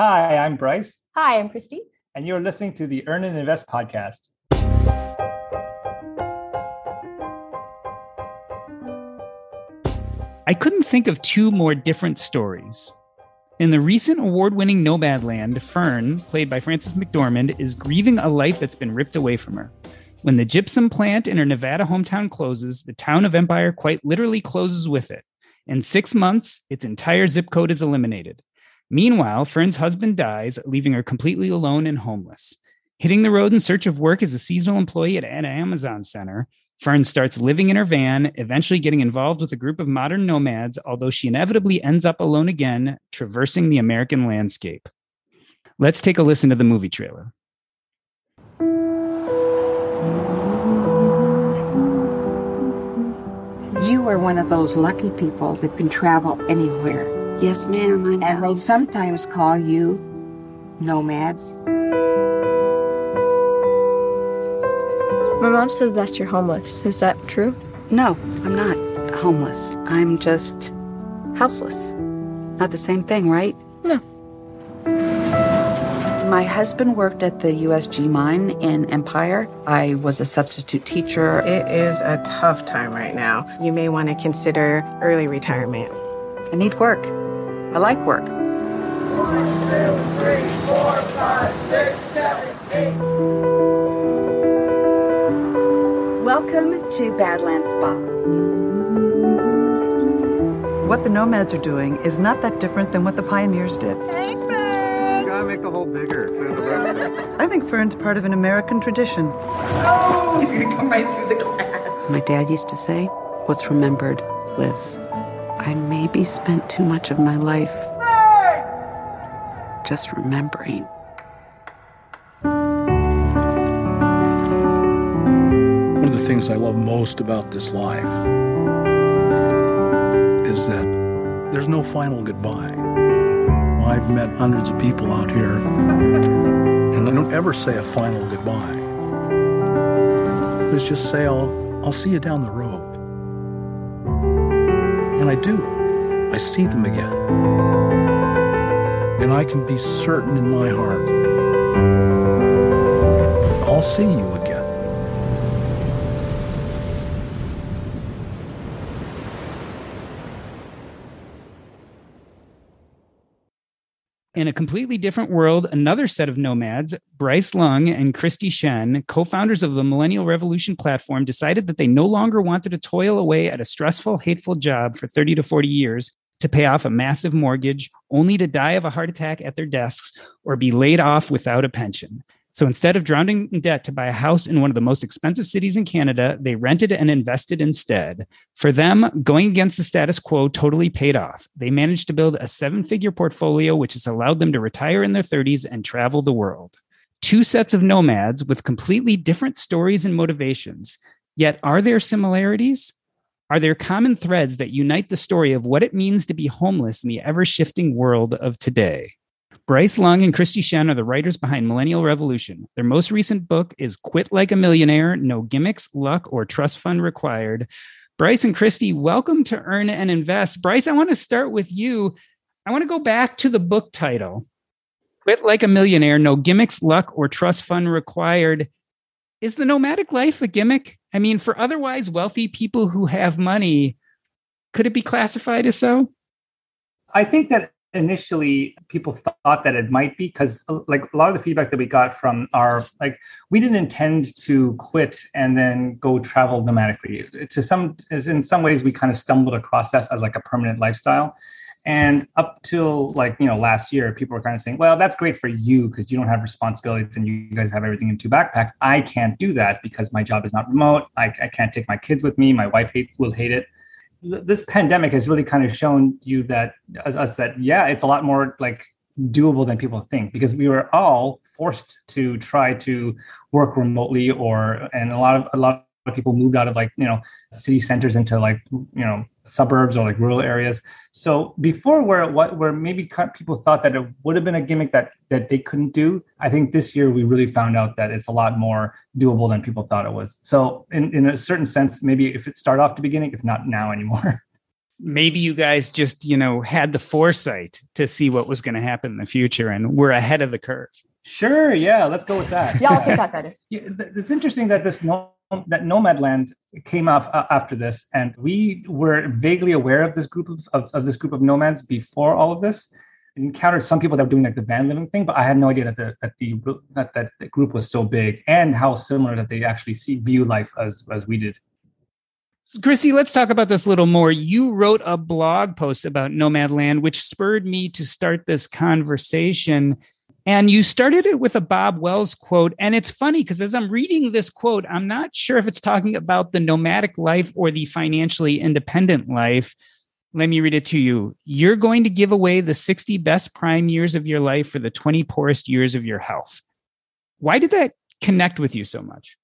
Hi, I'm Bryce. Hi, I'm Kristy. And you're listening to the Earn and Invest podcast. I couldn't think of two more different stories. In the recent award winning Nomadland, Fern, played by Frances McDormand, is grieving a life that's been ripped away from her. When the gypsum plant in her Nevada hometown closes, the town of Empire quite literally closes with it. In six months, its entire zip code is eliminated. Meanwhile, Fern's husband dies, leaving her completely alone and homeless. Hitting the road in search of work as a seasonal employee at an Amazon center, Fern starts living in her van, eventually getting involved with a group of modern nomads, although she inevitably ends up alone again, traversing the American landscape. Let's take a listen to the movie trailer. You are one of those lucky people that can travel anywhere. Yes, ma'am. I know. And they sometimes call you nomads. My mom says that you're homeless. Is that true? No, I'm not homeless. I'm just houseless. Not the same thing, right? No. My husband worked at the USG mine in Empire. I was a substitute teacher. It is a tough time right now. You may want to consider early retirement. I need work. I like work. One, two, three, four, five, six, seven, eight. Welcome to Badlands Spa. What the nomads are doing is not that different than what the pioneers did. Hey, Fern! You gotta make the hole bigger. So the I think Fern's part of an American tradition. Oh, he's gonna come right through the glass. My dad used to say, What's remembered lives. I maybe spent too much of my life just remembering. One of the things I love most about this life is that there's no final goodbye. I've met hundreds of people out here, and I don't ever say a final goodbye. It's just say, I'll, I'll see you down the road. And I do. I see them again. And I can be certain in my heart I'll see you again. In a completely different world, another set of nomads, Bryce Leung and Kristy Shen, co founders of the Millennial Revolution platform, decided that they no longer wanted to toil away at a stressful, hateful job for 30 to 40 years to pay off a massive mortgage, only to die of a heart attack at their desks or be laid off without a pension. So instead of drowning in debt to buy a house in one of the most expensive cities in Canada, they rented and invested instead. For them, going against the status quo totally paid off. They managed to build a seven figure portfolio, which has allowed them to retire in their 30s and travel the world. Two sets of nomads with completely different stories and motivations. Yet, are there similarities? Are there common threads that unite the story of what it means to be homeless in the ever shifting world of today? Bryce Leung and Kristy Shen are the writers behind Millennial Revolution. Their most recent book is Quit Like a Millionaire No Gimmicks, Luck, or Trust Fund Required. Bryce and Kristy, welcome to Earn and Invest. Bryce, I want to start with you. I want to go back to the book title Quit Like a Millionaire No Gimmicks, Luck, or Trust Fund Required. Is the nomadic life a gimmick? I mean, for otherwise wealthy people who have money, could it be classified as so? I think that initially people thought that it might be because like a lot of the feedback that we got from our like we didn't intend to quit and then go travel nomadically. To some in some ways we kind of stumbled across this as like a permanent lifestyle. And up till like you know last year people were kind of saying well that's great for you because you don't have responsibilities and you guys have everything in two backpacks. I can't do that because my job is not remote. I, I can't take my kids with me. My wife hate, will hate it this pandemic has really kind of shown you that us that yeah it's a lot more like doable than people think because we were all forced to try to work remotely or and a lot of a lot of people moved out of like you know city centers into like you know suburbs or like rural areas. So before where what where maybe people thought that it would have been a gimmick that that they couldn't do, I think this year we really found out that it's a lot more doable than people thought it was. So in, in a certain sense, maybe if it started off the beginning, it's not now anymore. maybe you guys just, you know, had the foresight to see what was going to happen in the future and we're ahead of the curve. Sure. Yeah. Let's go with that. yeah, I'll take that credit. It's interesting that this no, that Nomadland came up uh, after this, and we were vaguely aware of this group of, of, of this group of nomads before all of this. encountered some people that were doing like the van living thing, but I had no idea that the that the that, that the group was so big and how similar that they actually see view life as as we did. Kristy, let's talk about this a little more. You wrote a blog post about Nomadland, which spurred me to start this conversation. And you started it with a Bob Wells quote. And it's funny because as I'm reading this quote, I'm not sure if it's talking about the nomadic life or the financially independent life. Let me read it to you. You're going to give away the 60 best prime years of your life for the 20 poorest years of your health. Why did that connect with you so much?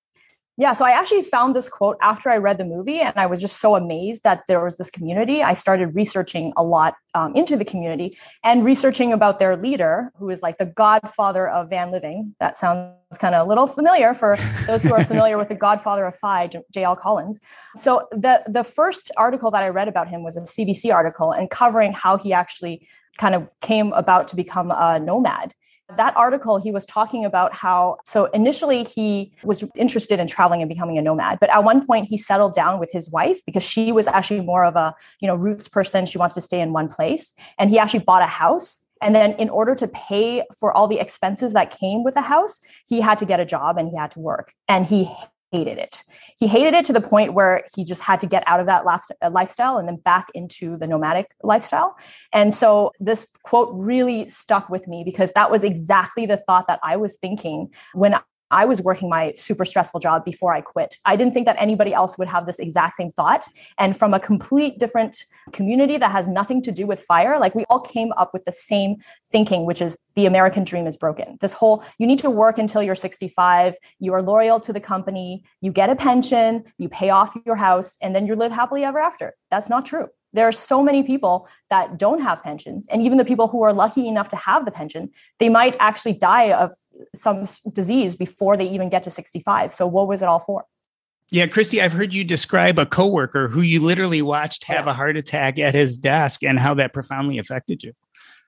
Yeah, so I actually found this quote after I read the movie, and I was just so amazed that there was this community. I started researching a lot um, into the community and researching about their leader, who is like the godfather of van living. That sounds kind of a little familiar for those who are familiar with the godfather of FI, J.L. Collins. So the the first article that I read about him was a CBC article and covering how he actually kind of came about to become a nomad that article, he was talking about how, so initially he was interested in traveling and becoming a nomad, but at one point he settled down with his wife because she was actually more of a, you know, roots person. She wants to stay in one place. And he actually bought a house and then, in order to pay for all the expenses that came with the house, he had to get a job and he had to work. And he hated it. He hated it to the point where he just had to get out of that last uh, lifestyle and then back into the nomadic lifestyle. And so this quote really stuck with me because that was exactly the thought that I was thinking when I was working my super stressful job before I quit. I didn't think that anybody else would have this exact same thought. And from a complete different community that has nothing to do with fire, like we all came up with the same thinking, which is the American dream is broken. This whole you need to work until you're 65, you are loyal to the company, you get a pension, you pay off your house, and then you live happily ever after. That's not true there are so many people that don't have pensions and even the people who are lucky enough to have the pension they might actually die of some disease before they even get to 65 so what was it all for? Yeah, Christy, I've heard you describe a coworker who you literally watched have a heart attack at his desk and how that profoundly affected you.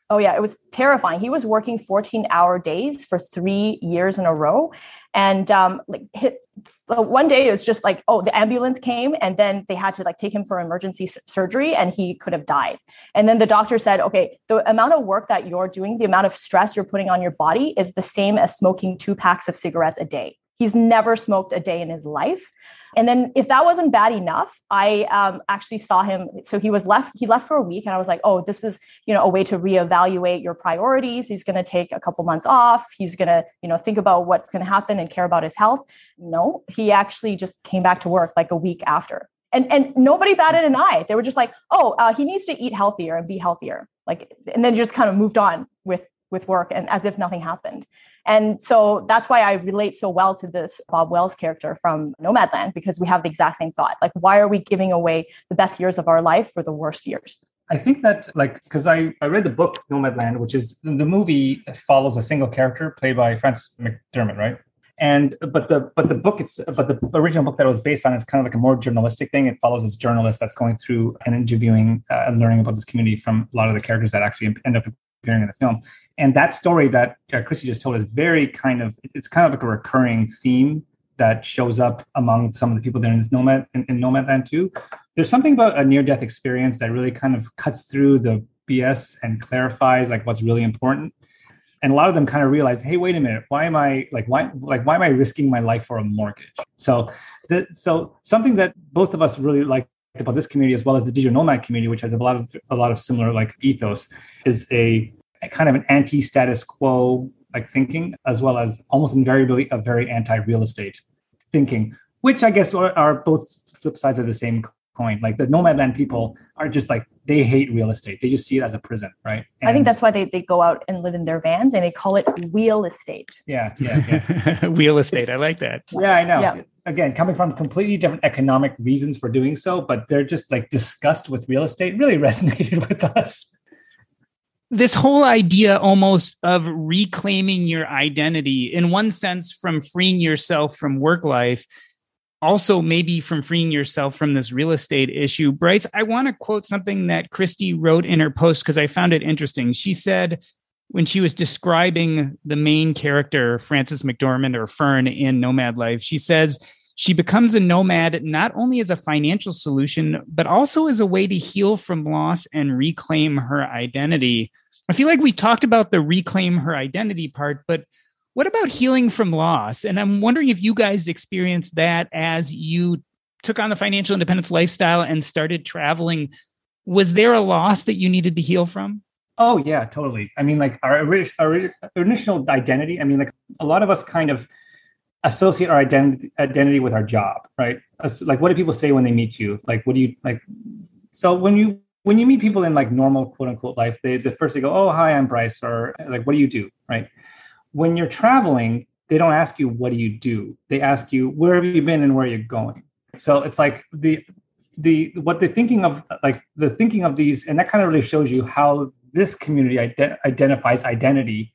Oh yeah, it was terrifying. He was working 14 hour days for three years in a row. And um, like hit, one day it was just like, oh, the ambulance came and then they had to like take him for emergency surgery and he could have died. And then the doctor said, okay, the amount of work that you're doing, the amount of stress you're putting on your body is the same as smoking two packs of cigarettes a day. He's never smoked a day in his life. And then if that wasn't bad enough, I um, actually saw him. So he was left, he left for a week and I was like, oh, this is, you know, a way to reevaluate your priorities. He's going to take a couple months off. He's going to, you know, think about what's going to happen and care about his health. No, he actually just came back to work like a week after. And, and nobody batted an eye. They were just like, oh, uh, he needs to eat healthier and be healthier. Like, and then just kind of moved on with with work and as if nothing happened. And so that's why I relate so well to this Bob Wells character from Nomadland because we have the exact same thought. Like, why are we giving away the best years of our life for the worst years? I think that like because I, I read the book Nomadland, which is the movie follows a single character played by Frances McDormand, right? And but the but the book it's but the original book that it was based on is kind of like a more journalistic thing. It follows this journalist that's going through and interviewing uh, and learning about this community from a lot of the characters that actually end up in the film. And that story that uh, Kristy just told is very kind of it's kind of like a recurring theme that shows up among some of the people there in Nomad in, in Nomadland too. There's something about a near-death experience that really kind of cuts through the BS and clarifies like what's really important. And a lot of them kind of realize, hey, wait a minute, why am I like why like why am I risking my life for a mortgage? So the, so something that both of us really like about this community as well as the digital nomad community, which has a lot of a lot of similar like ethos, is a, a kind of an anti-status quo like thinking, as well as almost invariably a very anti-real estate thinking, which I guess are, are both flip sides of the same coin. Like the nomadland people are just like they hate real estate. They just see it as a prison, right? And I think that's why they, they go out and live in their vans and they call it real estate. Yeah, yeah, yeah. real estate. I like that. Yeah, I know. Yeah. Again, coming from completely different economic reasons for doing so, but they're just like disgust with real estate really resonated with us. This whole idea almost of reclaiming your identity, in one sense, from freeing yourself from work life also maybe from freeing yourself from this real estate issue. Bryce, I want to quote something that Kristy wrote in her post because I found it interesting. She said, when she was describing the main character, Frances McDormand or Fern in Nomad Life, she says she becomes a nomad not only as a financial solution, but also as a way to heal from loss and reclaim her identity. I feel like we talked about the reclaim her identity part, but what about healing from loss? And I'm wondering if you guys experienced that as you took on the financial independence lifestyle and started traveling. Was there a loss that you needed to heal from? Oh yeah, totally. I mean, like our, our initial identity. I mean, like a lot of us kind of associate our identity identity with our job, right? Like, what do people say when they meet you? Like, what do you like? So when you when you meet people in like normal quote unquote life, they the first they go, "Oh, hi, I'm Bryce," or like, "What do you do?" Right? when you're traveling, they don't ask you what do you do. They ask you where have you been and where are you going. So it's like the the what they're thinking of like the thinking of these and that kind of really shows you how this community ident- identifies identity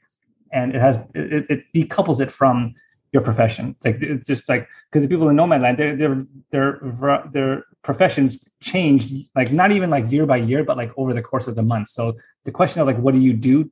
and it has it, it, decouples it from your profession. Like it's just like because the people in nomad land their their their their professions changed like not even like year by year but like over the course of the month so the question of like what do you do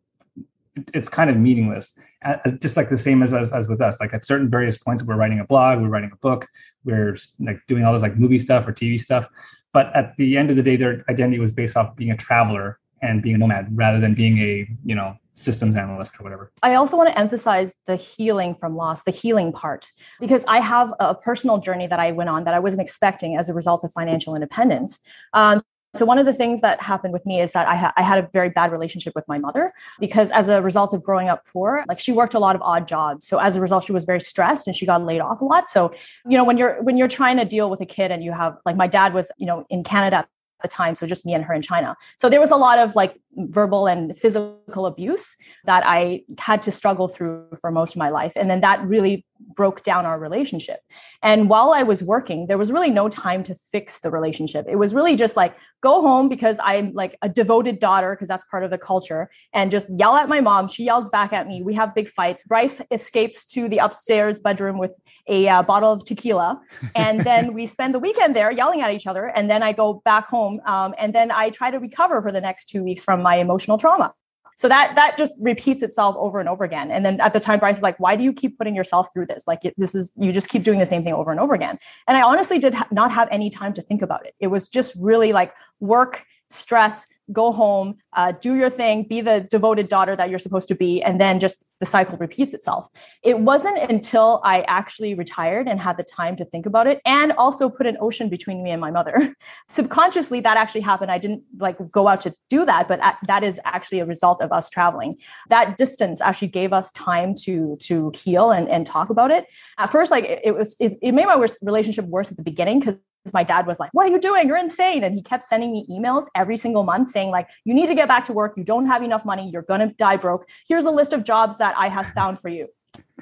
it's kind of meaningless. As, just like the same as, as, as with us. Like at certain various points we're writing a blog we're writing a book we're like doing all this like movie stuff or tv stuff. But at the end of the day their identity was based off being a traveler and being a nomad rather than being a you know systems analyst or whatever i also want to emphasize the healing from loss the healing part because i have a personal journey that i went on that i wasn't expecting as a result of financial independence um, so one of the things that happened with me is that I, ha- I, had a very bad relationship with my mother because as a result of growing up poor, like she worked a lot of odd jobs. So as a result, she was very stressed and she got laid off a lot. So, you know, when you're when you're trying to deal with a kid and you have like my dad was, you know, in Canada the time, so just me and her in China. So there was a lot of like verbal and physical abuse that I had to struggle through for most of my life. And then that really broke down our relationship. And while I was working, there was really no time to fix the relationship. It was really just like go home because I'm like a devoted daughter because that's part of the culture and just yell at my mom. She yells back at me. We have big fights. Bryce escapes to the upstairs bedroom with a uh, bottle of tequila and then we spend the weekend there yelling at each other and then I go back home um, and then I try to recover for the next 2 weeks from my emotional trauma. So that that just repeats itself over and over again. And then at the time, Bryce is like, "Why do you keep putting yourself through this? Like this is you just keep doing the same thing over and over again." And I honestly did ha- not have any time to think about it. It was just really like work, stress, go home, uh, do your thing, be the devoted daughter that you're supposed to be, and then just the cycle repeats itself. It wasn't until I actually retired and had the time to think about it and also put an ocean between me and my mother. Subconsciously, that actually happened. I didn't like go out to do that, but that is actually a result of us traveling. That distance actually gave us time to to heal and, and talk about it. At first, like it, it was, it, it made my relationship worse at the beginning because my dad was like, What are you doing? You're insane. And he kept sending me emails every single month saying, like, you need to get back to work. You don't have enough money. You're gonna die broke. Here's a list of jobs that I have found for you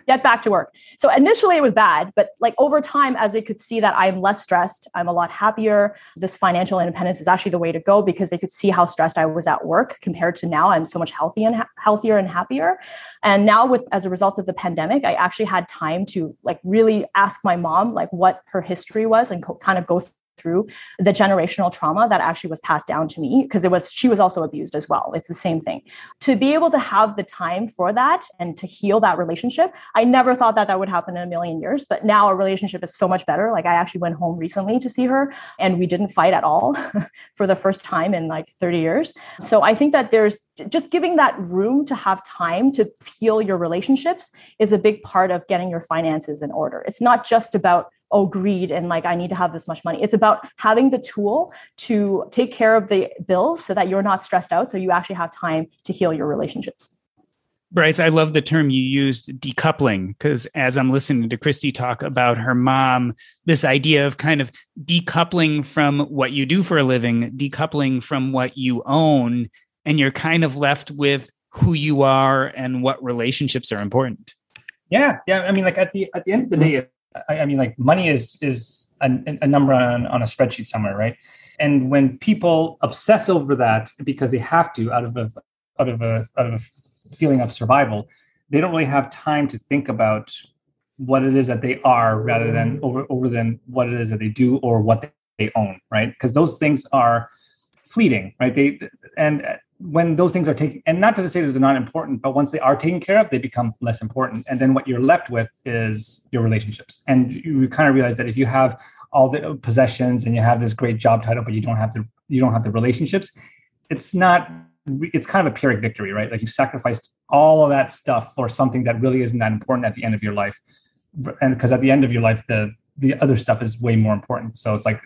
get back to work. So initially it was bad, but like over time, as they could see that I'm less stressed, I'm a lot happier. This financial independence is actually the way to go because they could see how stressed I was at work compared to now. I'm so much healthy and ha- healthier and happier. And now with as a result of the pandemic, I actually had time to like really ask my mom like what her history was and co- kind of go through the generational trauma that actually was passed down to me because it was she was also abused as well. It's the same thing. To be able to have the time for that and to heal that relationship i never thought that that would happen in a million years but now our relationship is so much better. Like i actually went home recently to see her and we didn't fight at all for the first time in like 30 years. So i think that there's just giving that room to have time to heal your relationships is a big part of getting your finances in order. It's not just about oh greed and like i need to have this much money it's about having the tool to take care of the bills so that you're not stressed out so you actually have time to heal your relationships Bryce, I love the term you used, decoupling, because as I'm listening to Kristy talk about her mom, this idea of kind of decoupling from what you do for a living, decoupling from what you own, and you're kind of left with who you are and what relationships are important. Yeah, yeah. I mean, like at the at the end of the day, I, I mean, like money is is a, a number on, on a spreadsheet somewhere, right? And when people obsess over that because they have to out of a out of a out of a feeling of survival, they don't really have time to think about what it is that they are rather than over over than what it is that they do or what they own right because those things are fleeting right they and when those things are taken and not to say that they're not important but once they are taken care of they become less important. And then what you're left with is your relationships. And you kind of realize that if you have all the possessions and you have this great job title but you don't have the you don't have the relationships it's not it's kind of a pyrrhic victory right? Like you've sacrificed all of that stuff for something that really isn't that important at the end of your life. And because at the end of your life the the other stuff is way more important. So it's like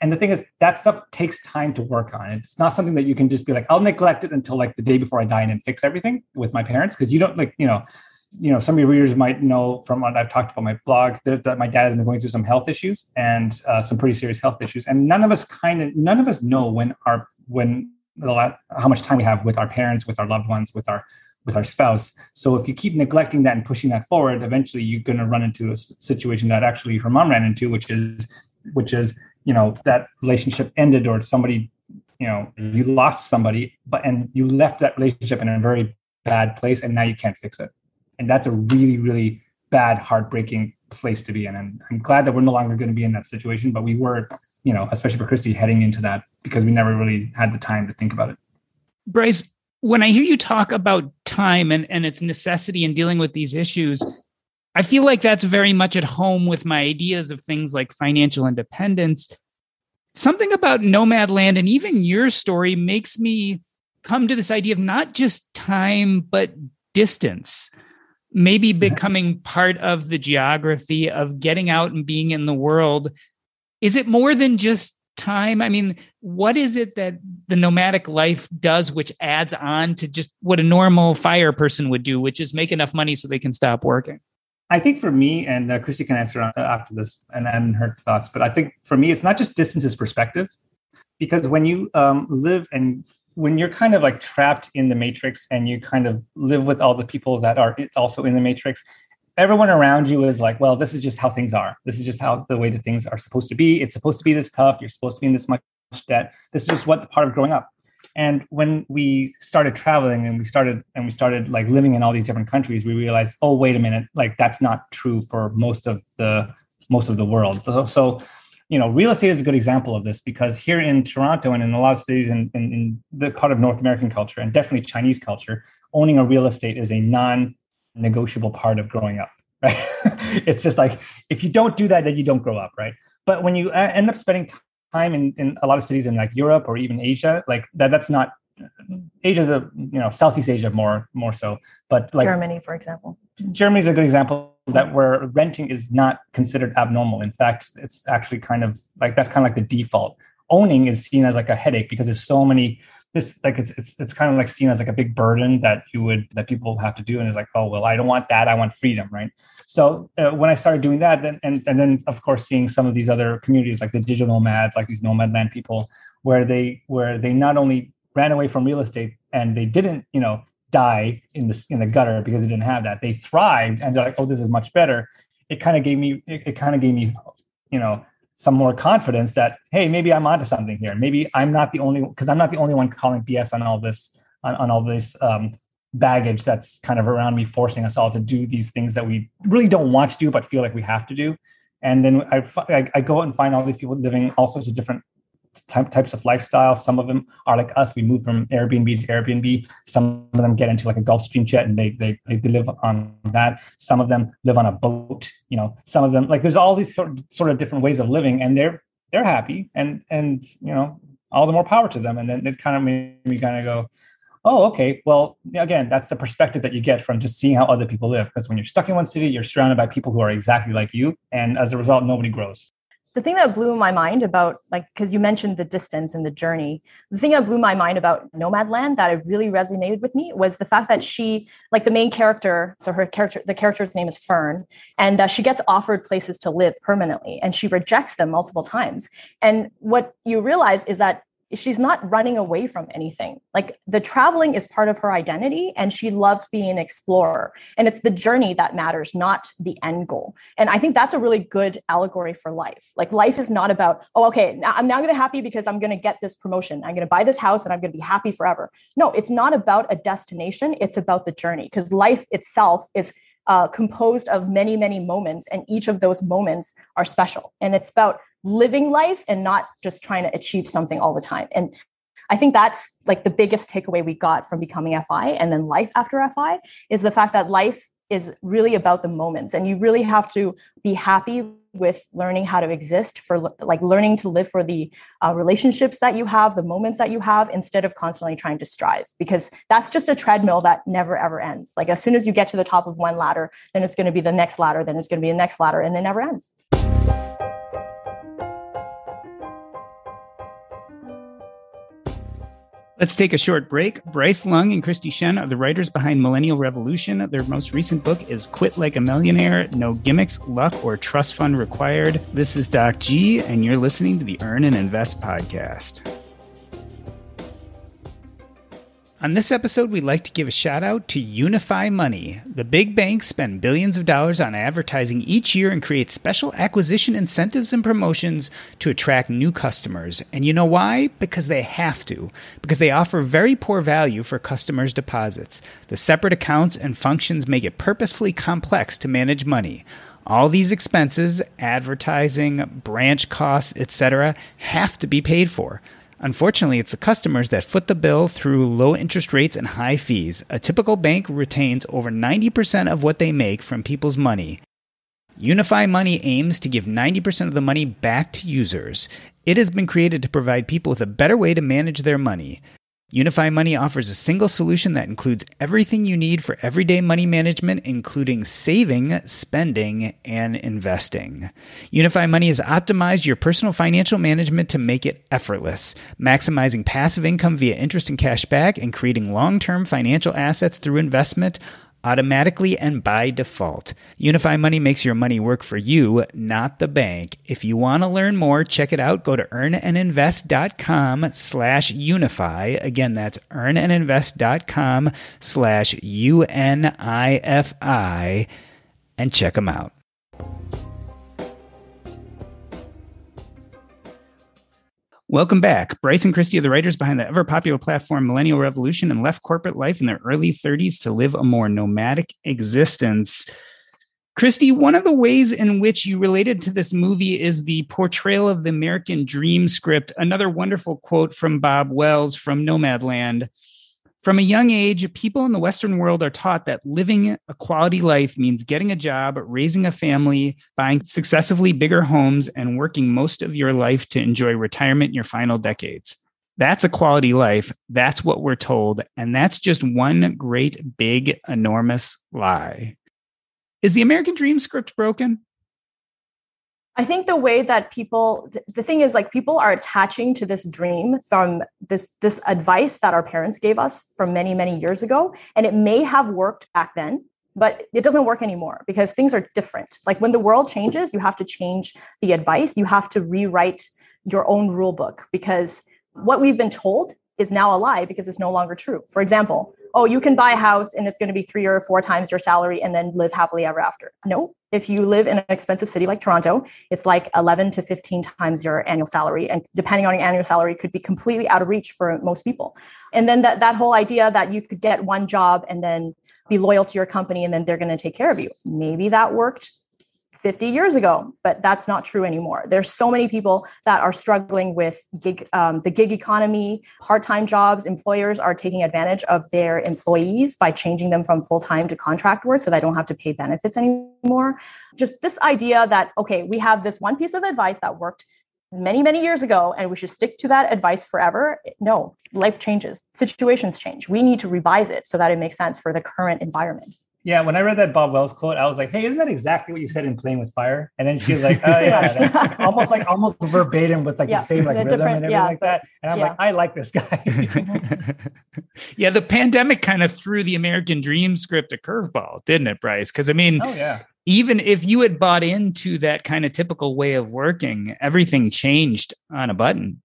and the thing is that stuff takes time to work on. It's not something that you can just be like i'll neglect it until like the day before i die and fix everything with my parents. Because you don't like you know you know some of your readers might know from what i've talked about my blog that, that my dad has been going through some health issues and uh, some pretty serious health issues. And none of us kind of none of us know when our when how much time we have with our parents with our loved ones with our with our spouse. So if you keep neglecting that and pushing that forward, eventually you're going to run into a situation that actually her mom ran into, which is, which is, you know, that relationship ended or somebody, you know, you lost somebody, but and you left that relationship in a very bad place, and now you can't fix it. And that's a really, really bad, heartbreaking place to be in. And I'm glad that we're no longer going to be in that situation, but we were, you know, especially for Kristy, heading into that because we never really had the time to think about it. Bryce, when I hear you talk about time and, and its necessity in dealing with these issues, I feel like that's very much at home with my ideas of things like financial independence. Something about Nomadland and even your story makes me come to this idea of not just time, but distance. Maybe becoming part of the geography of getting out and being in the world. Is it more than just time? I mean, what is it that the nomadic life does which adds on to just what a normal fire person would do, which is make enough money so they can stop working? I think for me, and uh, Kristy can answer uh, after this and, and her thoughts, but I think for me, it's not just distance, perspective. Because when you um, live and when you're kind of like trapped in the matrix and you kind of live with all the people that are also in the matrix, everyone around you is like, well, this is just how things are. This is just how the way that things are supposed to be. It's supposed to be this tough. You're supposed to be in this much debt. This is just what part of growing up. And when we started traveling and we started and we started like living in all these different countries, we realized, oh, wait a minute, like that's not true for most of the most of the world. So, so you know, real estate is a good example of this because here in Toronto and in a lot of cities in, in, in the part of North American culture and definitely Chinese culture, owning a real estate is a non negotiable part of growing up right it's just like if you don't do that then you don't grow up right but when you uh, end up spending time in, in a lot of cities in like europe or even asia like that that's not asia's a you know southeast asia more more so but like germany for example. Germany's a good example that where renting is not considered abnormal. In fact it's actually kind of like that's kind of like the default owning is seen as like a headache because there's so many this like it's it's it's kind of like seen as like a big burden that you would that people have to do and it's like oh well i don't want that. I want freedom right? So uh, when i started doing that then and, and then of course seeing some of these other communities like the digital nomads like these nomadland people where they where they not only ran away from real estate and they didn't you know die in the in the gutter because they didn't have that. They thrived and they're like oh this is much better. It kind of gave me it, it kind of gave me you know some more confidence that hey maybe i'm onto something here. Maybe i'm not the only because i'm not the only one calling bs on all this on, on all this um, baggage that's kind of around me forcing us all to do these things that we really don't want to do but feel like we have to do. And then I, I, I go out and find all these people living all sorts of different type, types of lifestyle. Some of them are like us. We move from Airbnb to Airbnb. Some of them get into like a Gulfstream jet and they, they, they live on that. Some of them live on a boat, you know, some of them like there's all these sort of, sort of different ways of living and they're, they're happy and, and, you know, all the more power to them. And then it kind of made me kind of go, oh, okay, well, again, that's the perspective that you get from just seeing how other people live. Because when you're stuck in one city, you're surrounded by people who are exactly like you. And as a result, nobody grows the thing that blew my mind about like because you mentioned the distance and the journey the thing that blew my mind about nomadland that it really resonated with me was the fact that she like the main character so her character the character's name is fern and that she gets offered places to live permanently and she rejects them multiple times. And what you realize is that she's not running away from anything. Like the traveling is part of her identity and she loves being an explorer. And it's the journey that matters, not the end goal. And I think that's a really good allegory for life. Like life is not about, oh, okay, I'm now going to happy because I'm going to get this promotion. I'm going to buy this house and I'm going to be happy forever. No, it's not about a destination. It's about the journey because life itself is uh, composed of many, many moments, and each of those moments are special. And it's about living life and not just trying to achieve something all the time. And I think that's like the biggest takeaway we got from becoming FI and then life after FI is the fact that life is really about the moments. And you really have to be happy with learning how to exist for like learning to live for the uh, relationships that you have the moments that you have instead of constantly trying to strive. Because that's just a treadmill that never ever ends. Like as soon as you get to the top of one ladder then it's going to be the next ladder then it's going to be the next ladder and it never ends Let's take a short break. Bryce Leung and Kristy Shen are the writers behind Millennial Revolution. Their most recent book is Quit Like a Millionaire No Gimmicks, Luck, or Trust Fund Required. This is Doc G, and you're listening to the Earn and Invest podcast. On this episode, we'd like to give a shout out to Unifimoney. The big banks spend billions of dollars on advertising each year and create special acquisition incentives and promotions to attract new customers. And you know why? Because they have to. Because they offer very poor value for customers' deposits. The separate accounts and functions make it purposefully complex to manage money. All these expenses, advertising, branch costs, etc., have to be paid for. Unfortunately, it's the customers that foot the bill through low interest rates and high fees. A typical bank retains over 90% of what they make from people's money. Unifimoney aims to give 90% of the money back to users. It has been created to provide people with a better way to manage their money. Unifimoney offers a single solution that includes everything you need for everyday money management, including saving, spending, and investing. Unifimoney has optimized your personal financial management to make it effortless, maximizing passive income via interest and cash back and creating long term financial assets through investment automatically and by default. Unifimoney makes your money work for you, not the bank. If you want to learn more, check it out. Go to earnandinvest.com slash unifi. Again, that's earnandinvest.com slash U-N-I-F-I and check them out. Welcome back. Bryce and Kristy are the writers behind the ever popular platform Millennial Revolution and left corporate life in their early 30s to live a more nomadic existence. Kristy, one of the ways in which you related to this movie is the portrayal of the American dream script. Another wonderful quote from Bob Wells from Nomadland. From a young age, people in the Western world are taught that living a quality life means getting a job, raising a family, buying successively bigger homes, and working most of your life to enjoy retirement in your final decades. That's a quality life. That's what we're told. And that's just one great, big, enormous lie. Is the American dream script broken? I think the way that people the thing is like people are attaching to this dream from this this advice that our parents gave us from many many years ago and it may have worked back then but it doesn't work anymore because things are different. Like when the world changes, you have to change the advice, you have to rewrite your own rule book because what we've been told is now a lie because it's no longer true. For example, oh, you can buy a house and it's going to be three or four times your salary and then live happily ever after. No, if you live in an expensive city like Toronto, it's like 11 to 15 times your annual salary. And depending on your annual salary, could be completely out of reach for most people. And then that, that whole idea that you could get one job and then be loyal to your company and then they're going to take care of you. Maybe that worked 50 years ago, but that's not true anymore. There's so many people that are struggling with gig, um, the gig economy, part-time jobs. Employers are taking advantage of their employees by changing them from full-time to contract work, so they don't have to pay benefits anymore. Just this idea that okay, we have this one piece of advice that worked many many years ago and we should stick to that advice forever no life changes situations change we need to revise it so that it makes sense for the current environment yeah, when I read that Bob Wells quote, I was like, "Hey, isn't that exactly what you said in Playing with Fire?" And then she was like, "Oh yeah, almost like almost verbatim with like yeah, the same like the rhythm and everything yeah, like that." And I'm yeah. like, "I like this guy." yeah, the pandemic kind of threw the American Dream script a curveball, didn't it, Bryce? Because I mean, oh yeah, even if you had bought into that kind of typical way of working, everything changed on a button.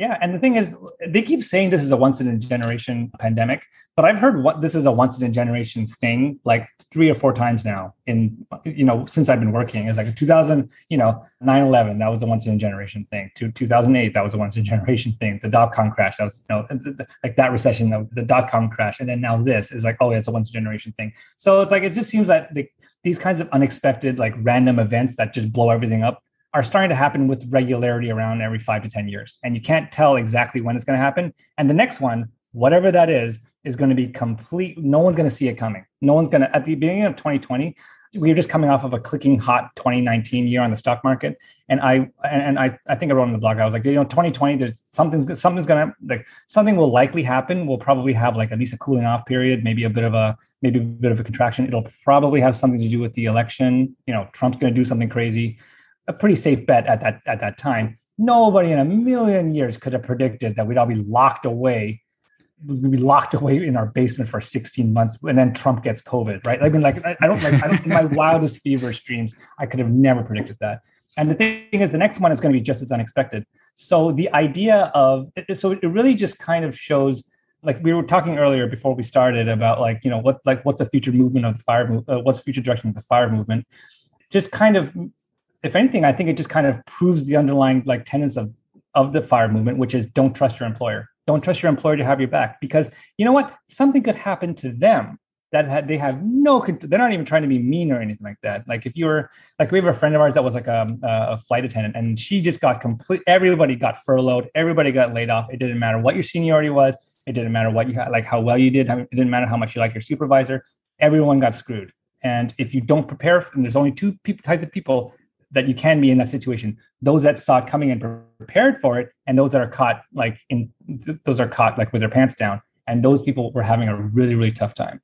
Yeah, and the thing is, they keep saying this is a once in a generation pandemic, but I've heard what this is a once in a generation thing like three or four times now. In you know, since I've been working, it's like 2000, you know, 9/11 that was a once in a generation thing. To 2008 that was a once in a generation thing. The dot com crash that was you know like that recession, the, the dot com crash, and then now this is like oh, yeah, it's a once in a generation thing. So it's like it just seems like the, these kinds of unexpected like random events that just blow everything up are starting to happen with regularity around every five to 10 years. And you can't tell exactly when it's going to happen. And the next one, whatever that is, is going to be complete. No one's going to see it coming. No one's going to, at the beginning of 2020, we were just coming off of a clicking hot 2019 year on the stock market. And I, and I, I think I wrote on the blog, I was like, you know, 2020, there's something, something's going to like, something will likely happen. We'll probably have like at least a cooling off period, maybe a bit of a, maybe a bit of a contraction. It'll probably have something to do with the election. You know, Trump's going to do something crazy a pretty safe bet at that at that time. Nobody in a million years could have predicted that we'd all be locked away, we'd be locked away in our basement for 16 months, and then Trump gets COVID, right? I mean, like I, I don't like I don't, my wildest feverish dreams, I could have never predicted that. And the thing is, the next one is going to be just as unexpected. So the idea of so it really just kind of shows like we were talking earlier before we started about like you know what like what's the future movement of the fire uh, what's the future direction of the fire movement just kind of if anything, I think it just kind of proves the underlying like tenets of of the fire movement, which is don't trust your employer. Don't trust your employer to have your back because you know what? Something could happen to them that they have no. They're not even trying to be mean or anything like that. Like if you were like we have a friend of ours that was like um, a, a flight attendant and she just got complete. Everybody got furloughed. Everybody got laid off. It didn't matter what your seniority was. It didn't matter what you had, like how well you did. It didn't matter how much you like your supervisor. Everyone got screwed. And if you don't prepare, and there's only two types of people that you can be in that situation. Those that saw it coming and prepared for it and those that are caught like in those are caught like with their pants down. And those people were having a really really tough time.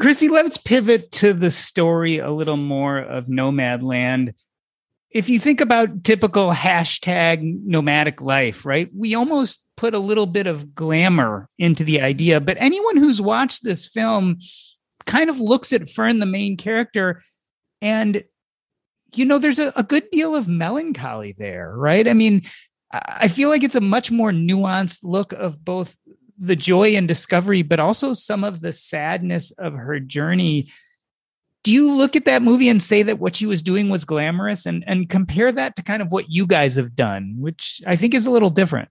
Kristy let's pivot to the story a little more of nomadland. If you think about typical hashtag nomadic life right we almost put a little bit of glamour into the idea. But anyone who's watched this film kind of looks at fern the main character and you know, there's a, a good deal of melancholy there, right? I mean, I feel like it's a much more nuanced look of both the joy and discovery, but also some of the sadness of her journey. Do you look at that movie and say that what she was doing was glamorous and, and compare that to kind of what you guys have done, which I think is a little different?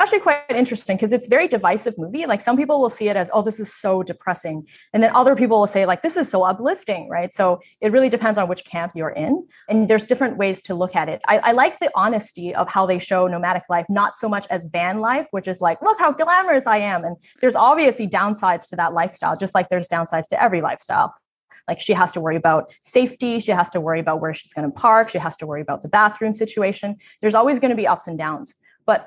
Actually quite interesting because it's very divisive movie. Like some people will see it as, oh, this is so depressing. And then other people will say, like, this is so uplifting, right? So it really depends on which camp you're in. And there's different ways to look at it. I, I like the honesty of how they show nomadic life, not so much as van life, which is like, look how glamorous I am. And there's obviously downsides to that lifestyle, just like there's downsides to every lifestyle. Like she has to worry about safety. She has to worry about where she's going to park. She has to worry about the bathroom situation. There's always going to be ups and downs. But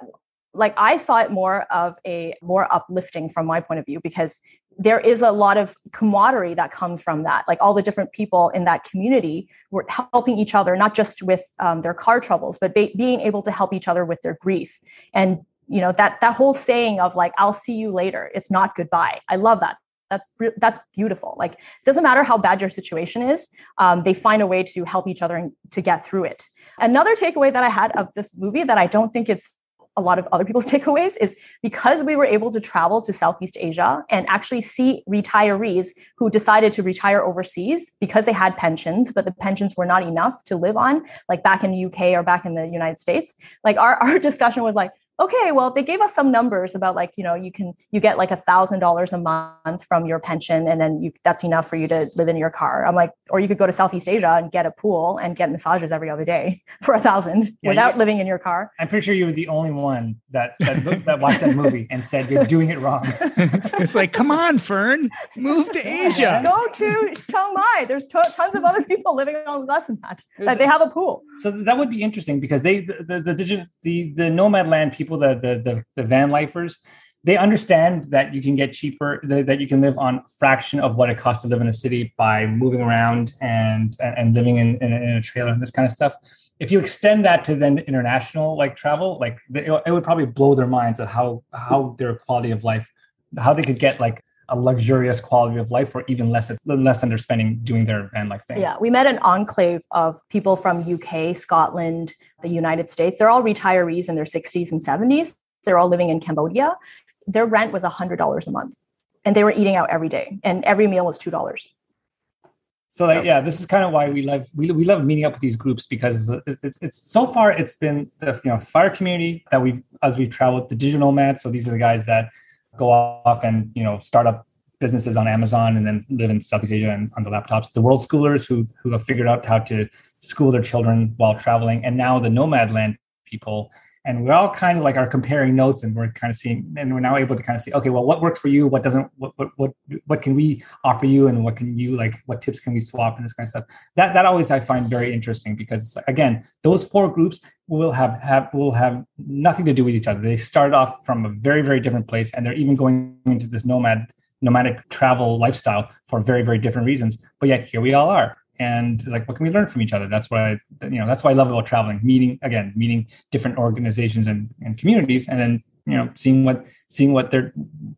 like I saw it more of a more uplifting from my point of view because there is a lot of camaraderie that comes from that. Like all the different people in that community were helping each other, not just with um, their car troubles, but be- being able to help each other with their grief. And you know that that whole saying of like "I'll see you later," it's not goodbye. I love that. That's that's beautiful. Like doesn't matter how bad your situation is, um, they find a way to help each other and to get through it. Another takeaway that I had of this movie that I don't think it's a lot of other people's takeaways is because we were able to travel to Southeast Asia and actually see retirees who decided to retire overseas because they had pensions, but the pensions were not enough to live on, like back in the UK or back in the United States. Like our, our discussion was like, okay well they gave us some numbers about like you know you can you get like a thousand dollars a month from your pension and then you that's enough for you to live in your car. I'm like or you could go to southeast asia and get a pool and get massages every other day for a thousand yeah, without living in your car. I'm pretty sure you were the only one that that, that watched that movie and said you're doing it wrong. It's like come on fern move to asia. Go to chiang mai. There's to- tons of other people living on less than that that they have a pool. So that would be interesting because they the the the, the, the nomad land people people, the the the, the van lifers, they understand that you can get cheaper, that you can live on fraction of what it costs to live in a city by moving around and and living in, in, in a trailer and this kind of stuff. If you extend that to then international like travel, like it would probably blow their minds at how how their quality of life, how they could get like a luxurious quality of life or even less less than they're spending doing their van life thing. Yeah, we met an enclave of people from UK, Scotland, the United States. They're all retirees in their 60s and 70s. They're all living in Cambodia. Their rent was $100 a month and they were eating out every day and every meal was $2. So, like, yeah, this is kind of why we love we, we love meeting up with these groups because it's, it's, it's so far it's been the you know fire community that we've as we've traveled the digital nomads. So these are the guys that go off and you know start up businesses on Amazon and then live in Southeast Asia and on the laptops. The world schoolers who who have figured out how to school their children while traveling, and now the nomad land people and we're all kind of like are comparing notes and we're kind of seeing and we're now able to kind of see okay well what works for you? What doesn't what what what, what can we offer you? And what can you like what tips can we swap and this kind of stuff? That that always i find very interesting because again those four groups will have have will have nothing to do with each other. They start off from a very very different place and they're even going into this nomad nomadic travel lifestyle for very very different reasons. But yet here we all are and it's like what can we learn from each other? That's what i you know that's why i love about traveling meeting again meeting different organizations and, and communities and then you know seeing what seeing what they're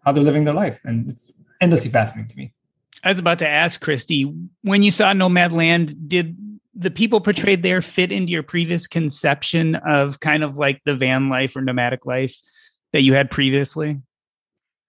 how they're living their life. And it's endlessly fascinating to me. I was about to ask Kristy when you saw nomadland did the people portrayed there fit into your previous conception of kind of like the van life or nomadic life that you had previously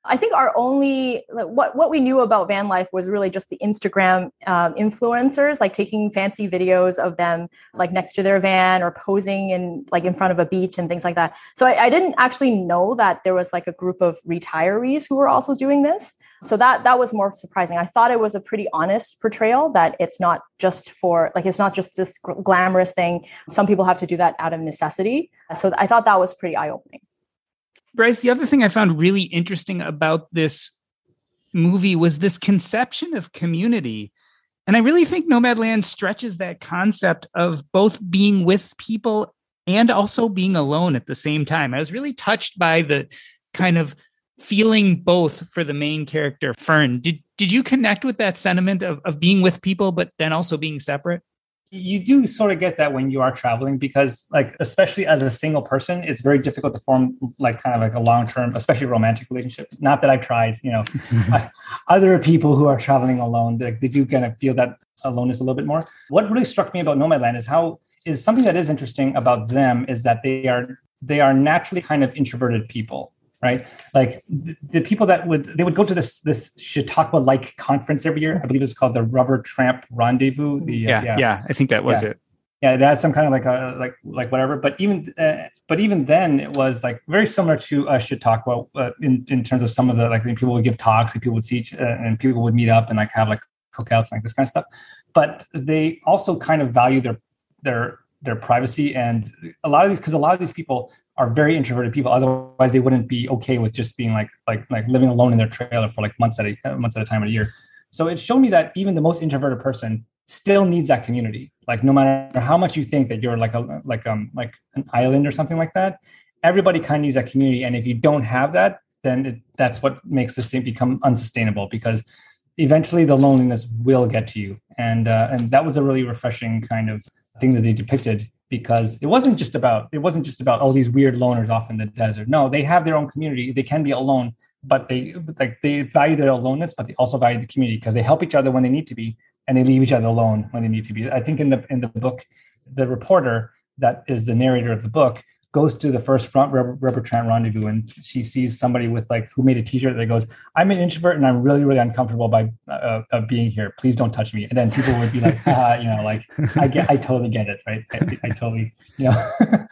I think our only what what we knew about van life was really just the Instagram um, influencers, like taking fancy videos of them like next to their van or posing in like in front of a beach and things like that. So I, I didn't actually know that there was like a group of retirees who were also doing this. So that that was more surprising. I thought it was a pretty honest portrayal that it's not just for like it's not just this glamorous thing. Some people have to do that out of necessity. So I thought that was pretty eye opening. Bryce, the other thing I found really interesting about this movie was this conception of community. And I really think Nomadland stretches that concept of both being with people and also being alone at the same time. I was really touched by the kind of feeling both for the main character, Fern. Did did you connect with that sentiment of, of being with people, but then also being separate? You do sort of get that when you are traveling because like especially as a single person it's very difficult to form like kind of like a long-term especially romantic relationship. Not that i've tried you know. Other people who are traveling alone they, they do kind of feel that aloneness a little bit more. What really struck me about nomadland is how is something that is interesting about them is that they are they are naturally kind of introverted people right? Like the, the, people that would they would go to this this Chautauqua like conference every year. I believe it's called the Rubber Tramp Rendezvous. The, yeah, uh, yeah, yeah, I think that was yeah. it. Yeah, that's some kind of like a like like whatever. But even uh, but even then, it was like very similar to uh, Chautauqua uh, in in terms of some of the like people would give talks and people would see each, uh, and people would meet up and like have like cookouts and like this kind of stuff. But they also kind of value their their their privacy and a lot of these because a lot of these people are very introverted people. Otherwise, they wouldn't be okay with just being like like like living alone in their trailer for like months at a uh, months at a time of a year. So it showed me that even the most introverted person still needs that community. Like no matter how much you think that you're like a like um like an island or something like that, everybody kind of needs that community. And if you don't have that, then it, that's what makes this thing become unsustainable because eventually the loneliness will get to you. And uh, and that was a really refreshing kind of thing that they depicted because it wasn't just about it wasn't just about all these weird loners off in the desert. No, they have their own community. They can be alone, but they like they value their aloneness, but they also value the community because they help each other when they need to be, and they leave each other alone when they need to be. I think in the in the book, the reporter that is the narrator of the book goes to the first rubber, rubber tramp rendezvous and she sees somebody with like who made a t-shirt that goes i'm an introvert and i'm really really uncomfortable by uh, uh, being here. Please don't touch me. And then people would be like ah, you know like i get i totally get it right? I, I totally you know.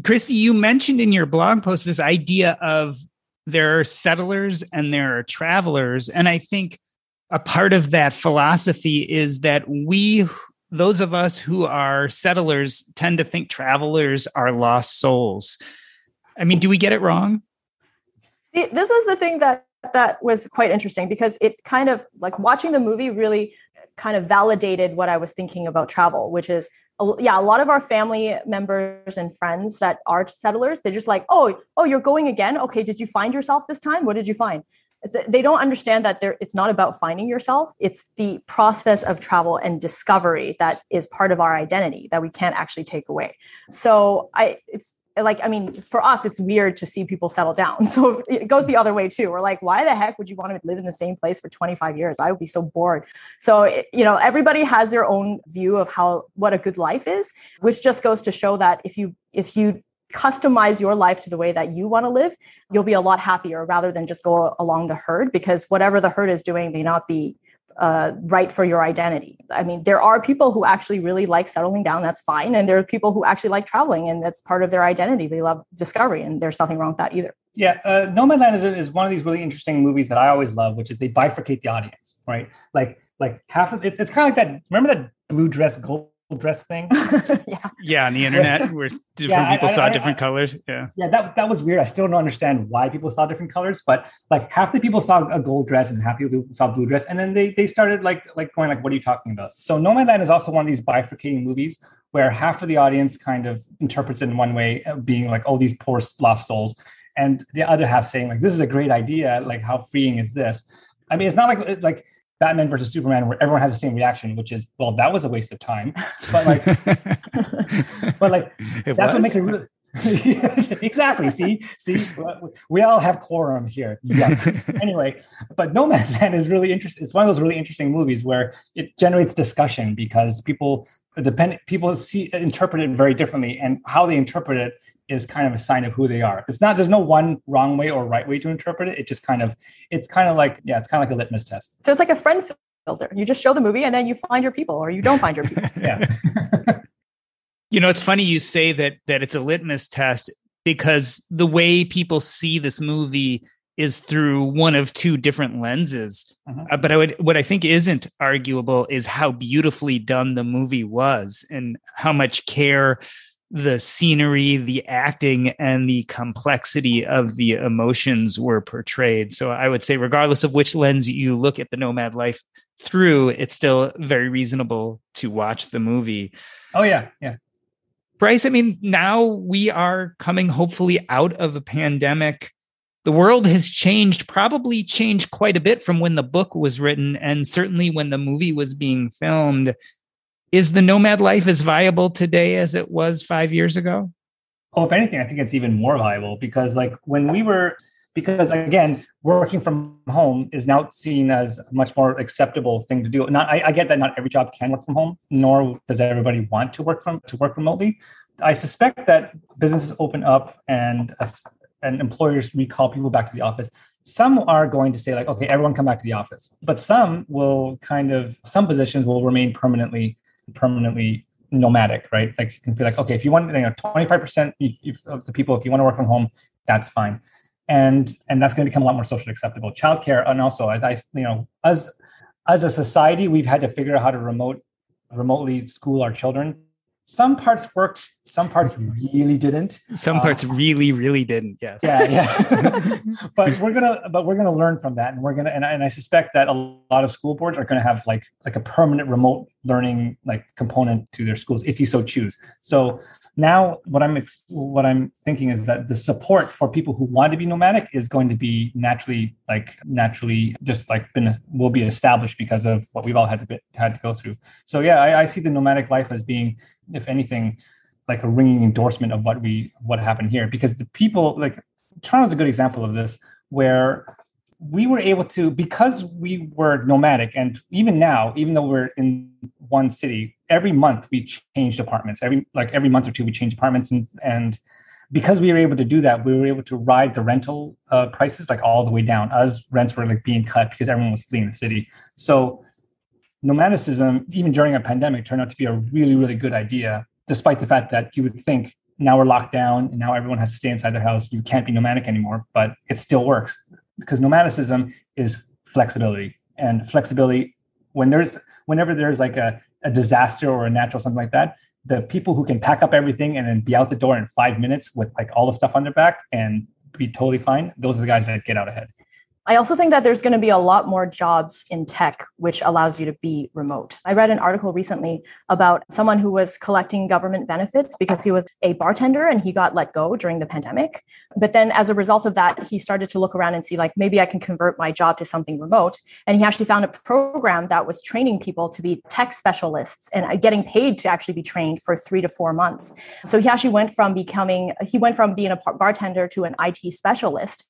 Kristy you mentioned in your blog post this idea of there are settlers and there are travelers. And i think a part of that philosophy is that we those of us who are settlers tend to think travelers are lost souls. I mean, do we get it wrong? This is the thing that that was quite interesting because it kind of like watching the movie really kind of validated what I was thinking about travel, which is yeah, a lot of our family members and friends that are settlers, they're just like, oh, oh, you're going again. Okay, did you find yourself this time? What did you find? They don't understand that there it's not about finding yourself. It's the process of travel and discovery that is part of our identity that we can't actually take away. So i it's like i mean for us it's weird to see people settle down. So it goes the other way too. We're like why the heck would you want to live in the same place for 25 years? I would be so bored. So you know everybody has their own view of how what a good life is which just goes to show that if you if you customize your life to the way that you want to live you'll be a lot happier rather than just go along the herd because whatever the herd is doing may not be uh, right for your identity. I mean, there are people who actually really like settling down. That's fine, and there are people who actually like traveling, and that's part of their identity. They love discovery, and there's nothing wrong with that either. Yeah, uh, Nomadland is, is one of these really interesting movies that I always love, which is they bifurcate the audience, right? Like, like half of it's, it's kind of like that. Remember that blue dress gold dress thing. yeah. Yeah, on the internet where different yeah, people I, saw I, different I, colors. Yeah. Yeah, that that was weird. I still don't understand why people saw different colors, but like half the people saw a gold dress and half the people saw blue dress, and then they they started like like going like, what are you talking about? So Nomadland is also one of these bifurcating movies where half of the audience kind of interprets it in one way, uh, being like, oh, these poor lost souls, and the other half saying like, this is a great idea. Like, how freeing is this? I mean, it's not like like Batman versus Superman where everyone has the same reaction, which is, well, that was a waste of time. But like, but like, it that's was? what makes it really. exactly. See, see, we all have quorum here. Yeah. anyway, but Nomadland is really interesting. It's one of those really interesting movies where it generates discussion because people depend people see interpret it very differently, and how they interpret it is kind of a sign of who they are. It's not there's no one wrong way or right way to interpret it. It just kind of it's kind of like yeah, it's kind of like a litmus test. So it's like a friend filter. You just show the movie and then you find your people or you don't find your people. yeah. you know, it's funny you say that that it's a litmus test because the way people see this movie is through one of two different lenses. Uh-huh. Uh, but I would what I think isn't arguable is how beautifully done the movie was and how much care the scenery, the acting, and the complexity of the emotions were portrayed. So I would say, regardless of which lens you look at the nomad life through, it's still very reasonable to watch the movie. Oh, yeah. Yeah. Bryce, I mean, now we are coming hopefully out of a pandemic. The world has changed, probably changed quite a bit from when the book was written, and certainly when the movie was being filmed is the nomad life as viable today as it was five years ago? Oh, if anything, I think it's even more viable because, like, when we were, because again, working from home is now seen as a much more acceptable thing to do. Not, I, I get that not every job can work from home, nor does everybody want to work from to work remotely. I suspect that businesses open up and uh, and employers recall people back to the office some are going to say like okay everyone come back to the office but some will kind of some positions will remain permanently permanently nomadic, right? Like you can be like, okay, if you want, you know, 25% of the people, if you want to work from home, that's fine. And and that's going to become a lot more socially acceptable. Childcare, and also as I, you know, as as a society, we've had to figure out how to remote remotely school our children some parts worked some parts really didn't some parts uh, really really didn't yes yeah yeah but we're gonna but we're gonna learn from that and we're gonna and, and i suspect that a lot of school boards are gonna have like like a permanent remote learning like component to their schools if you so choose. So now what i'm what i'm thinking is that the support for people who want to be nomadic is going to be naturally like naturally just like been will be established because of what we've all had to be, had to go through. So yeah I, I see the nomadic life as being if anything like a ringing endorsement of what we what happened here. Because the people like toronto is a good example of this where we were able to because we were nomadic and even now even though we're in one city every month we changed apartments every like every month or two we changed apartments and and because we were able to do that we were able to ride the rental uh, prices like all the way down. As rents were like being cut because everyone was fleeing the city. So nomadicism even during a pandemic turned out to be a really really good idea despite the fact that you would think now we're locked down and now everyone has to stay inside their house you can't be nomadic anymore but it still works because nomadicism is flexibility. And flexibility when there's whenever there's like a, a disaster or a natural something like that the people who can pack up everything and then be out the door in five minutes with like all the stuff on their back and be totally fine those are the guys that get out ahead I also think that there's going to be a lot more jobs in tech, which allows you to be remote. I read an article recently about someone who was collecting government benefits because he was a bartender and he got let go during the pandemic. But then as a result of that, he started to look around and see, like, maybe I can convert my job to something remote. And he actually found a program that was training people to be tech specialists and uh, getting paid to actually be trained for three to four months. So he actually went from becoming, he went from being a bartender to an IT specialist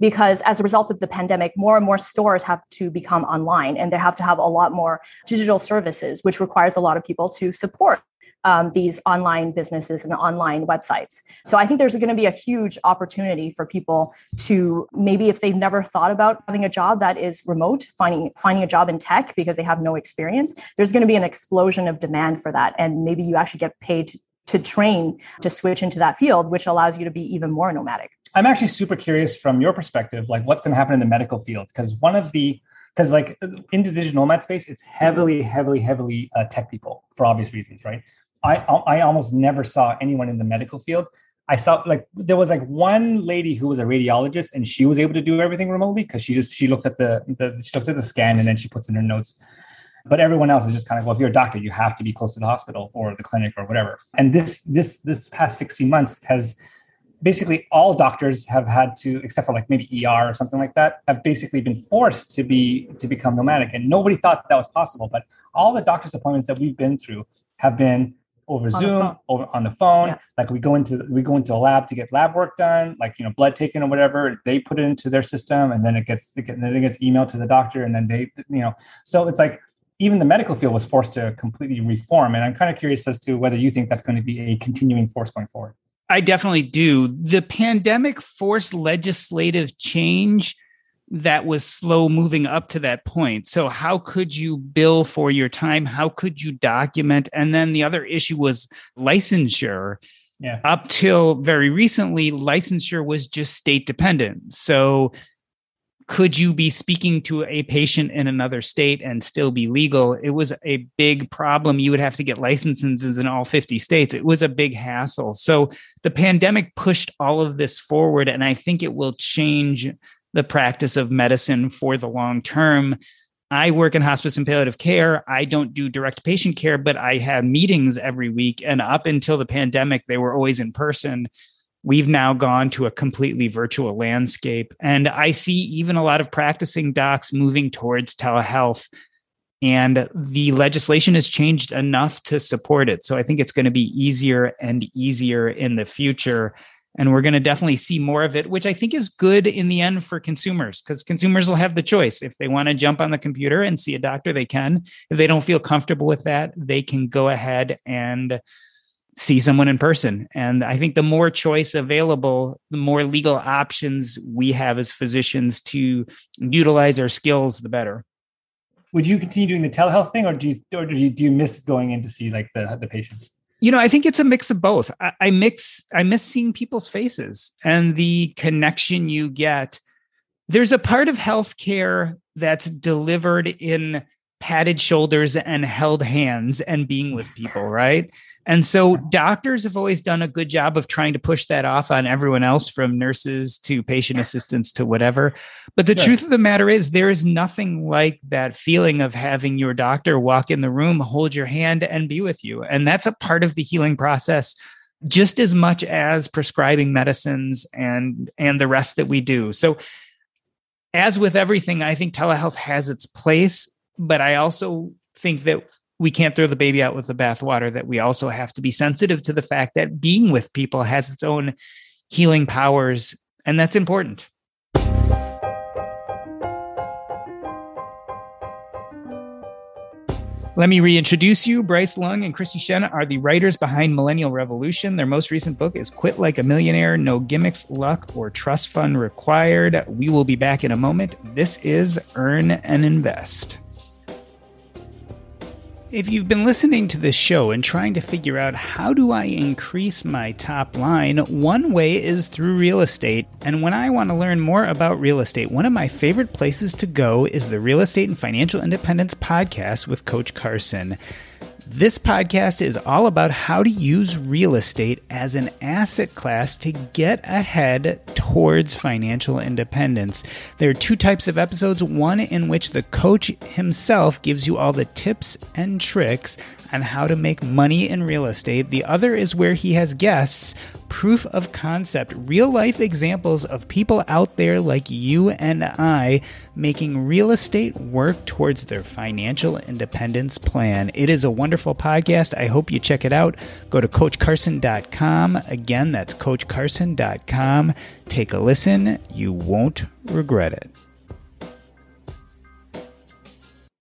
because as a result of the pandemic, more and more stores have to become online and they have to have a lot more digital services, which requires a lot of people to support um, these online businesses and online websites. So I think there's going to be a huge opportunity for people to maybe if they've never thought about having a job that is remote, finding finding a job in tech because they have no experience. There's going to be an explosion of demand for that, and maybe you actually get paid to, to train to switch into that field, which allows you to be even more nomadic. I'm actually super curious from your perspective, like what's going to happen in the medical field, because one of the because like in the digital nomad space, it's heavily, heavily, heavily uh, tech people for obvious reasons, right? I I almost never saw anyone in the medical field. I saw like there was like one lady who was a radiologist and she was able to do everything remotely because she just she looks at the, the she looks at the scan and then she puts in her notes. But everyone else is just kind of well, if you're a doctor, you have to be close to the hospital or the clinic or whatever. And this this this past 16 months has basically all doctors have had to, except for like maybe ER or something like that, have basically been forced to be to become nomadic. And nobody thought that was possible. But all the doctor's appointments that we've been through have been over on Zoom, over on the phone. Yeah. Like we go into we go into a lab to get lab work done, like you know blood taken or whatever. They put it into their system, and then it gets then it gets emailed to the doctor, and then they you know. So it's like even the medical field was forced to completely reform. And I'm kind of curious as to whether you think that's going to be a continuing force going forward. I definitely do. The pandemic forced legislative change that was slow moving up to that point. So, how could you bill for your time? How could you document? And then the other issue was licensure. Yeah. Up till very recently, licensure was just state dependent. So, could you be speaking to a patient in another state and still be legal? It was a big problem. You would have to get licenses in all 50 states. It was a big hassle. So the pandemic pushed all of this forward, and I think it will change the practice of medicine for the long term. I work in hospice and palliative care. I don't do direct patient care, but I have meetings every week. And up until the pandemic, they were always in person we've now gone to a completely virtual landscape. And I see even a lot of practicing docs moving towards telehealth. And the legislation has changed enough to support it. So I think it's going to be easier and easier in the future. And we're going to definitely see more of it, which I think is good in the end for consumers because consumers will have the choice. If they want to jump on the computer and see a doctor, they can. If they don't feel comfortable with that, they can go ahead and see someone in person. And I think the more choice available, the more legal options we have as physicians to utilize our skills, the better. Would you continue doing the telehealth thing, or do you, or do you, do you miss going in to see like the the patients? You know, I think it's a mix of both. I, I mix, I miss seeing people's faces and the connection you get. There's a part of healthcare that's delivered in padded shoulders and held hands and being with people, right? And so doctors have always done a good job of trying to push that off on everyone else from nurses to patient assistants to whatever. But the truth of the matter is there is nothing like that feeling of having your doctor walk in the room, hold your hand and be with you. And that's a part of the healing process just as much as prescribing medicines and and the rest that we do. So as with everything, I think telehealth has its place, but I also think that we can't throw the baby out with the bathwater, that we also have to be sensitive to the fact that being with people has its own healing powers. And that's important. Let me reintroduce you. Bryce Leung and Kristy Shen are the writers behind Millennial Revolution. Their most recent book is Quit Like a Millionaire No Gimmicks, Luck, or Trust Fund Required. We will be back in a moment. This is Earn and Invest. If you've been listening to this show and trying to figure out how do I increase my top line, one way is through real estate. And when I want to learn more about real estate, one of my favorite places to go is the Real Estate and Financial Independence podcast with Coach Carson. This podcast is all about how to use real estate as an asset class to get ahead towards financial independence. There are two types of episodes one in which the coach himself gives you all the tips and tricks on how to make money in real estate. The other is where he has guests, proof of concept, real life examples of people out there like you and I making real estate work towards their financial independence plan. It is a wonderful podcast. I hope you check it out. Go to coachcarson.com. Again, that's coachcarson.com. Take a listen. You won't regret it.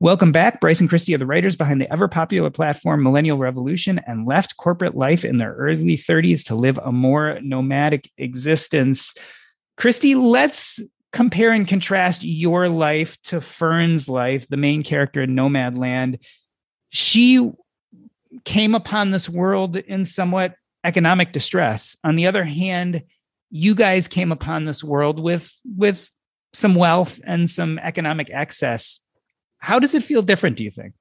Welcome back. Bryce and Kristy are the writers behind the ever popular platform Millennial Revolution and left corporate life in their early 30s to live a more nomadic existence. Kristy, let's compare and contrast your life to Fern's life, the main character in Nomadland. She came upon this world in somewhat economic distress. On the other hand, you guys came upon this world with with some wealth and some economic excess how does it feel different, do you think?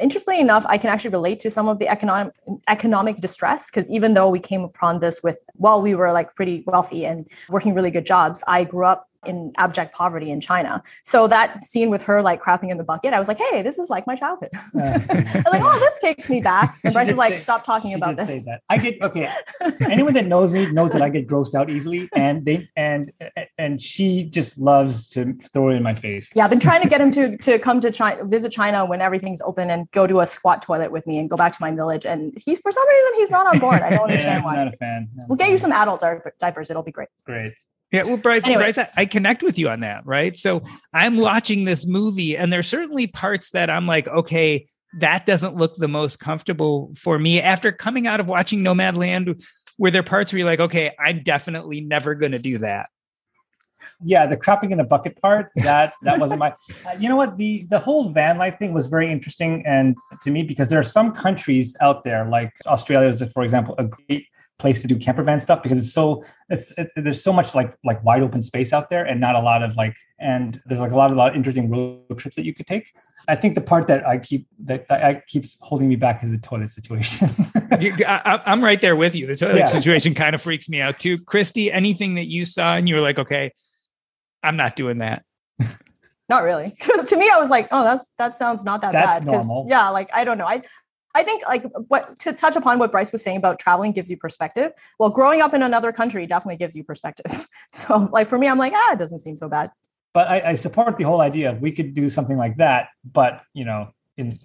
Interestingly enough, I can actually relate to some of the economic economic distress because even though we came upon this with while we were like pretty wealthy and working really good jobs, I grew up in abject poverty in China. So that scene with her like crapping in the bucket, I was like, hey, this is like my childhood. Uh, I was like, oh, this takes me back. And Bryce is like, say, stop talking about this. Say that. I get okay. Anyone that knows me knows that I get grossed out easily, and they and and she just loves to throw it in my face. Yeah, I've been trying to get him to to come to China, visit China when everything's open, and go to a squat toilet with me and go back to my village. And he's for some reason he's not on board. I don't understand yeah, why. Not a fan. Not we'll a get fan. you some adult diapers. It'll be great. Great. Yeah, well, Bryce, Anyway. Bryce, I, I connect with you on that, right? So I'm watching this movie, and there's certainly parts that I'm like, okay, that doesn't look the most comfortable for me. After coming out of watching Nomadland, where there are parts where you're like, okay, I'm definitely never going to do that? yeah the crapping in the bucket part that that wasn't my uh, you know what the the whole van life thing was very interesting and to me because there are some countries out there like australia is for example a great place to do camper van stuff because it's so it's it, there's so much like like wide open space out there and not a lot of like and there's like a lot of, a lot of interesting road trips that you could take i think the part that i keep that i keeps holding me back is the toilet situation You- I, am right there with you. The toilet Yeah. situation kind of freaks me out too. Kristy, anything that you saw and you were like, okay, I'm not doing that. Not really. to me, I was like, oh, that's that sounds not that That's bad. 'Cause, normal. Yeah, like I don't know. I I think like what to touch upon what Bryce was saying about traveling gives you perspective. Well, growing up in another country definitely gives you perspective. So like for me, I'm like, ah, it doesn't seem so bad. but I, I support the whole idea of we could do something like that but you know in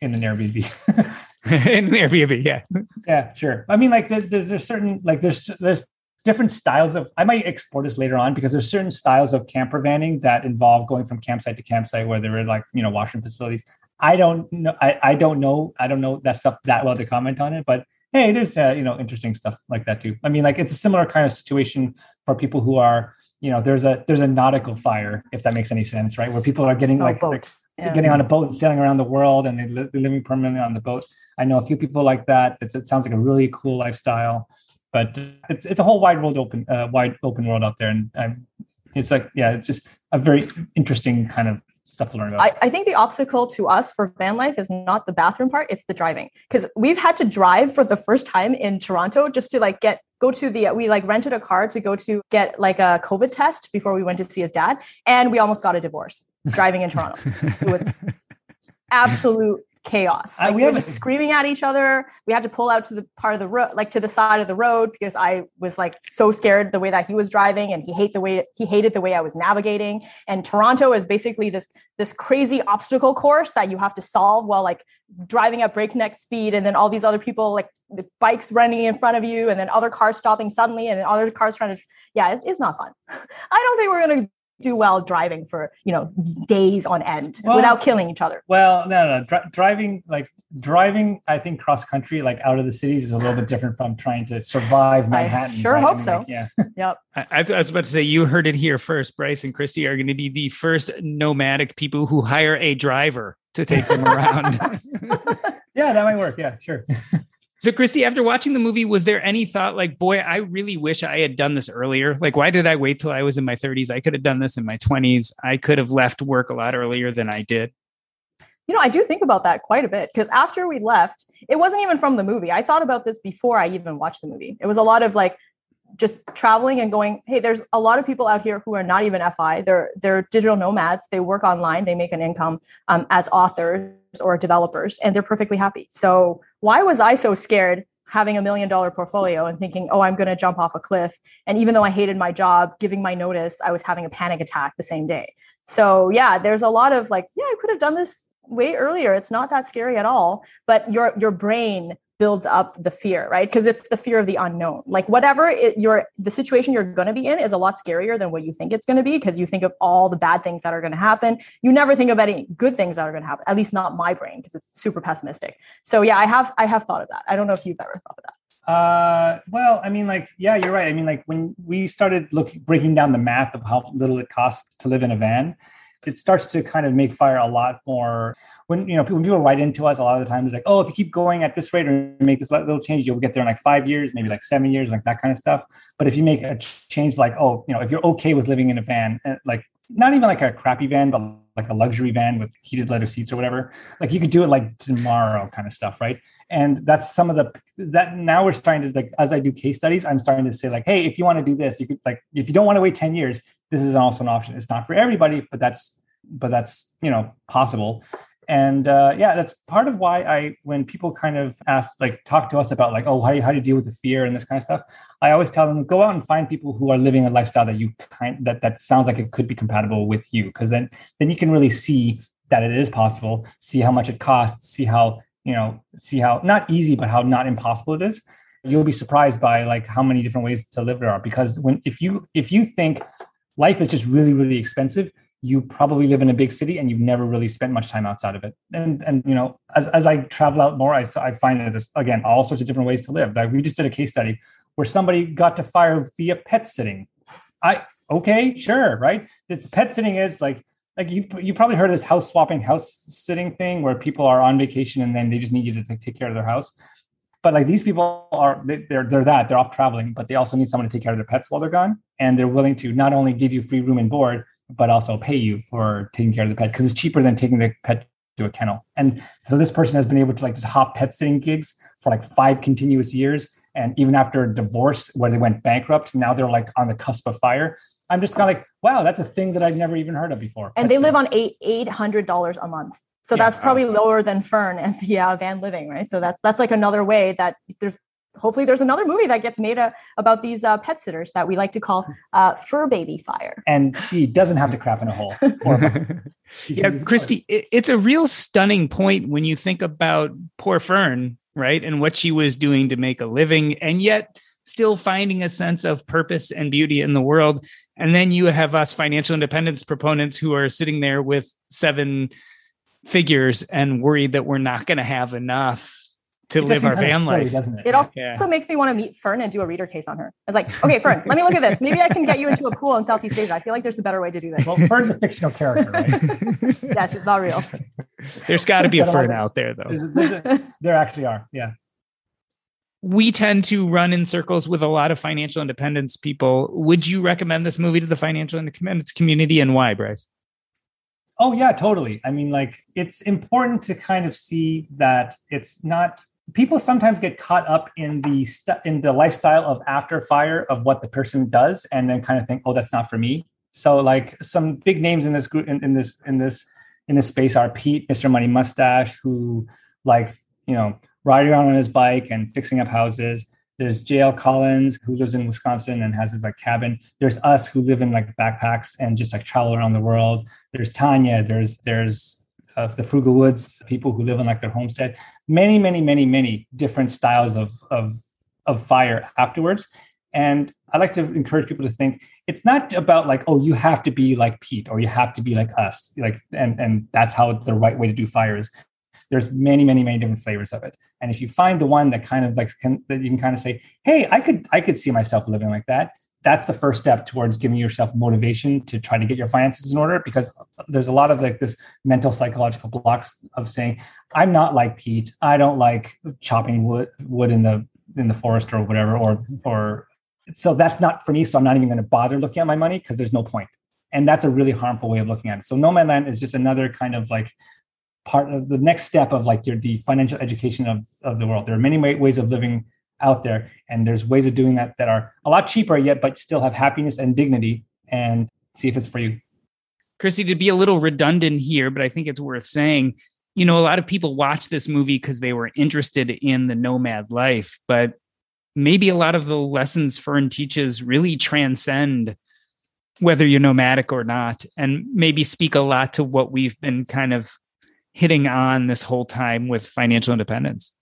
in an airbnb in an Airbnb, yeah. Yeah, sure. I mean, like there's, there's, there's certain like there's there's different styles of. I might explore this later on because there's certain styles of camper vanning that involve going from campsite to campsite where there are like you know washroom facilities. I don't know. I, I don't know. I don't know that stuff that well to comment on it, but hey, there's uh, you know interesting stuff like that too. I mean, like it's a similar kind of situation for people who are you know there's a there's a nautical fire if that makes any sense, right? Where people are getting Oh, like. Yeah. getting on a boat and sailing around the world and they're living permanently on the boat. I know a few people like that. It's, it sounds like a really cool lifestyle, but it's it's a whole wide world open uh, wide open world out there, and I'm, it's like yeah, it's just a very interesting kind of stuff to learn about. I, I think the obstacle to us for van life is not the bathroom part, it's the driving. Because we've had to drive for the first time in Toronto just to like get go to the we like rented a car to go to get like a COVID test before we went to see his dad. And we almost got a divorce driving in Toronto. It was absolute chaos. I- Like we we were just screaming at each other. We had to pull out to the part of the road, like to the side of the road, because I was like so scared the way that he was driving, and he hate the way he hated the way I was navigating. And Toronto is basically this this crazy obstacle course that you have to solve while like driving at breakneck speed, and then all these other people like the bikes running in front of you, and then other cars stopping suddenly, and then other cars trying to. Yeah, it, it's not fun. I don't think we're gonna do well driving for you know days on end Well- without killing each other. well, no, no, dri- driving like driving. I think cross country, like out of the cities, is a little bit different from trying to survive Manhattan. sure right? hope I mean, so. like, yeah. Yep. I, I was about to say you heard it here first. Bryce and Kristy are going to be the first nomadic people who hire a driver to take them around. yeah, that might work. Yeah, sure. so, Kristy, after watching the movie, was there any thought like, boy, I really wish I had done this earlier? Like, why did I wait till I was in my 30s? I could have done this in my 20s. I could have left work a lot earlier than I did. You know, I do think about that quite a bit because after we left, it wasn't even from the movie. I thought about this before I even watched the movie. It was a lot of like just traveling and going, hey, there's a lot of people out here who are not even FI. They're they're digital nomads. They work online. They make an income um, as authors or developers, and they're perfectly happy. So why was I so scared having a million dollar portfolio and thinking, oh, I'm going to jump off a cliff? And even though I hated my job, giving my notice, I was having a panic attack the same day. So yeah, there's a lot of like, yeah, I could have done this way earlier. It's not that scary at all. But your your brain builds up the fear, right? Because it's the fear of the unknown. Like whatever it, you're, the situation you're going to be in is a lot scarier than what you think it's going to be because you think of all the bad things that are going to happen. You never think of any good things that are going to happen. At least not my brain because it's super pessimistic. So yeah, I have I have thought of that. I don't know if you've ever thought of that. Uh, well, I mean, like, yeah, you're right. I mean, like, when we started looking breaking down the math of how little it costs to live in a van, it starts to kind of make fire a lot more. When you know when people write into us a lot of the time it's like oh if you keep going at this rate or make this little change you'll get there in like five years maybe like seven years like that kind of stuff. But if you make a change like oh you know if you're okay with living in a van eh, like not even like a crappy van but like a luxury van with heated leather seats or whatever like you could do it like tomorrow kind of stuff right? And that's some of the that now we're starting to like as i do case studies i'm starting to say like hey if you want to do this you could like if you don't want to wait 10 years this is also an option. It's not for everybody but that's but that's you know possible and uh, yeah that's part of why i when people kind of ask like talk to us about like oh how do, you, how do you deal with the fear and this kind of stuff i always tell them go out and find people who are living a lifestyle that you kind that that sounds like it could be compatible with you. Because then then you can really see that it is possible see how much it costs see how you know see how not easy but how not impossible it is. You'll be surprised by like how many different ways to live there are. Because when if you if you think life is just really really expensive you probably live in a big city and you've never really spent much time outside of it. And and you know, as, as I travel out more, I, I find that there's again all sorts of different ways to live. Like we just did a case study where somebody got to fire via pet sitting. I okay, sure, right? It's pet sitting is like like you you probably heard of this house swapping house sitting thing where people are on vacation and then they just need you to take, take care of their house. But like these people are they're they're that they're off traveling, but they also need someone to take care of their pets while they're gone, and they're willing to not only give you free room and board, but also pay you for taking care of the pet because it's cheaper than taking the pet to a kennel. And so this person has been able to like just hop pet sitting gigs for like five continuous years. And even after a divorce where they went bankrupt, now they're like on the cusp of fire. I'm just kind of like, wow, that's a thing that I've never even heard of before. And pet they sitting. live on eight eight hundred dollars a month. So yeah, that's probably lower than Fern and the uh, van living, right? So that's that's like another way that there's hopefully there's another movie that gets made uh, about these uh, pet sitters that we like to call uh, fur baby fire. And she doesn't have to crap in a hole. yeah, Kristy, it, it's a real stunning point when you think about poor Fern, right? And what she was doing to make a living, and yet still finding a sense of purpose and beauty in the world. And then you have us financial independence proponents who are sitting there with seven figures and worried that we're not going to have enough to it live our van silly, life, doesn't it? It also yeah. makes me want to meet Fern and do a reader case on her. It's like, okay, Fern, let me look at this. Maybe I can get you into a pool in Southeast Asia. I feel like there's a better way to do this. Well, Fern's a fictional character, right? yeah, she's not real. There's got to be a Fern out there, though. There's a, there's a, there actually are. Yeah. We tend to run in circles with a lot of financial independence people. Would you recommend this movie to the financial independence community, and why, Bryce? Oh yeah, totally. I mean, like it's important to kind of see that it's not people sometimes get caught up in the st- in the lifestyle of after fire of what the person does and then kind of think oh that's not for me so like some big names in this group in, in this in this in this space are pete mr money mustache who likes you know riding around on his bike and fixing up houses there's JL Collins who lives in Wisconsin and has his like cabin. There's us who live in like backpacks and just like travel around the world. There's Tanya. There's there's of the frugal woods, people who live in like their homestead, many, many, many, many different styles of of of fire afterwards. And I like to encourage people to think it's not about like, oh, you have to be like Pete or you have to be like us, like, and and that's how the right way to do fire is. There's many, many, many different flavors of it. And if you find the one that kind of like can, that you can kind of say, hey, I could I could see myself living like that, that's the first step towards giving yourself motivation to try to get your finances in order because there's a lot of like this mental psychological blocks of saying i'm not like pete. I don't like chopping wood wood in the in the forest or whatever or or so that's not for me so i'm not even going to bother looking at my money because there's no point. And that's a really harmful way of looking at it. So Nomadland is just another kind of like part of the next step of like your the financial education of, of the world. There are many ways of living out there, and there's ways of doing that that are a lot cheaper yet, but still have happiness and dignity. And see if it's for you. Kristy, to be a little redundant here, but I think it's worth saying, you know, a lot of people watch this movie because they were interested in the nomad life, but maybe a lot of the lessons Fern teaches really transcend whether you're nomadic or not, and maybe speak a lot to what we've been kind of hitting on this whole time with financial independence.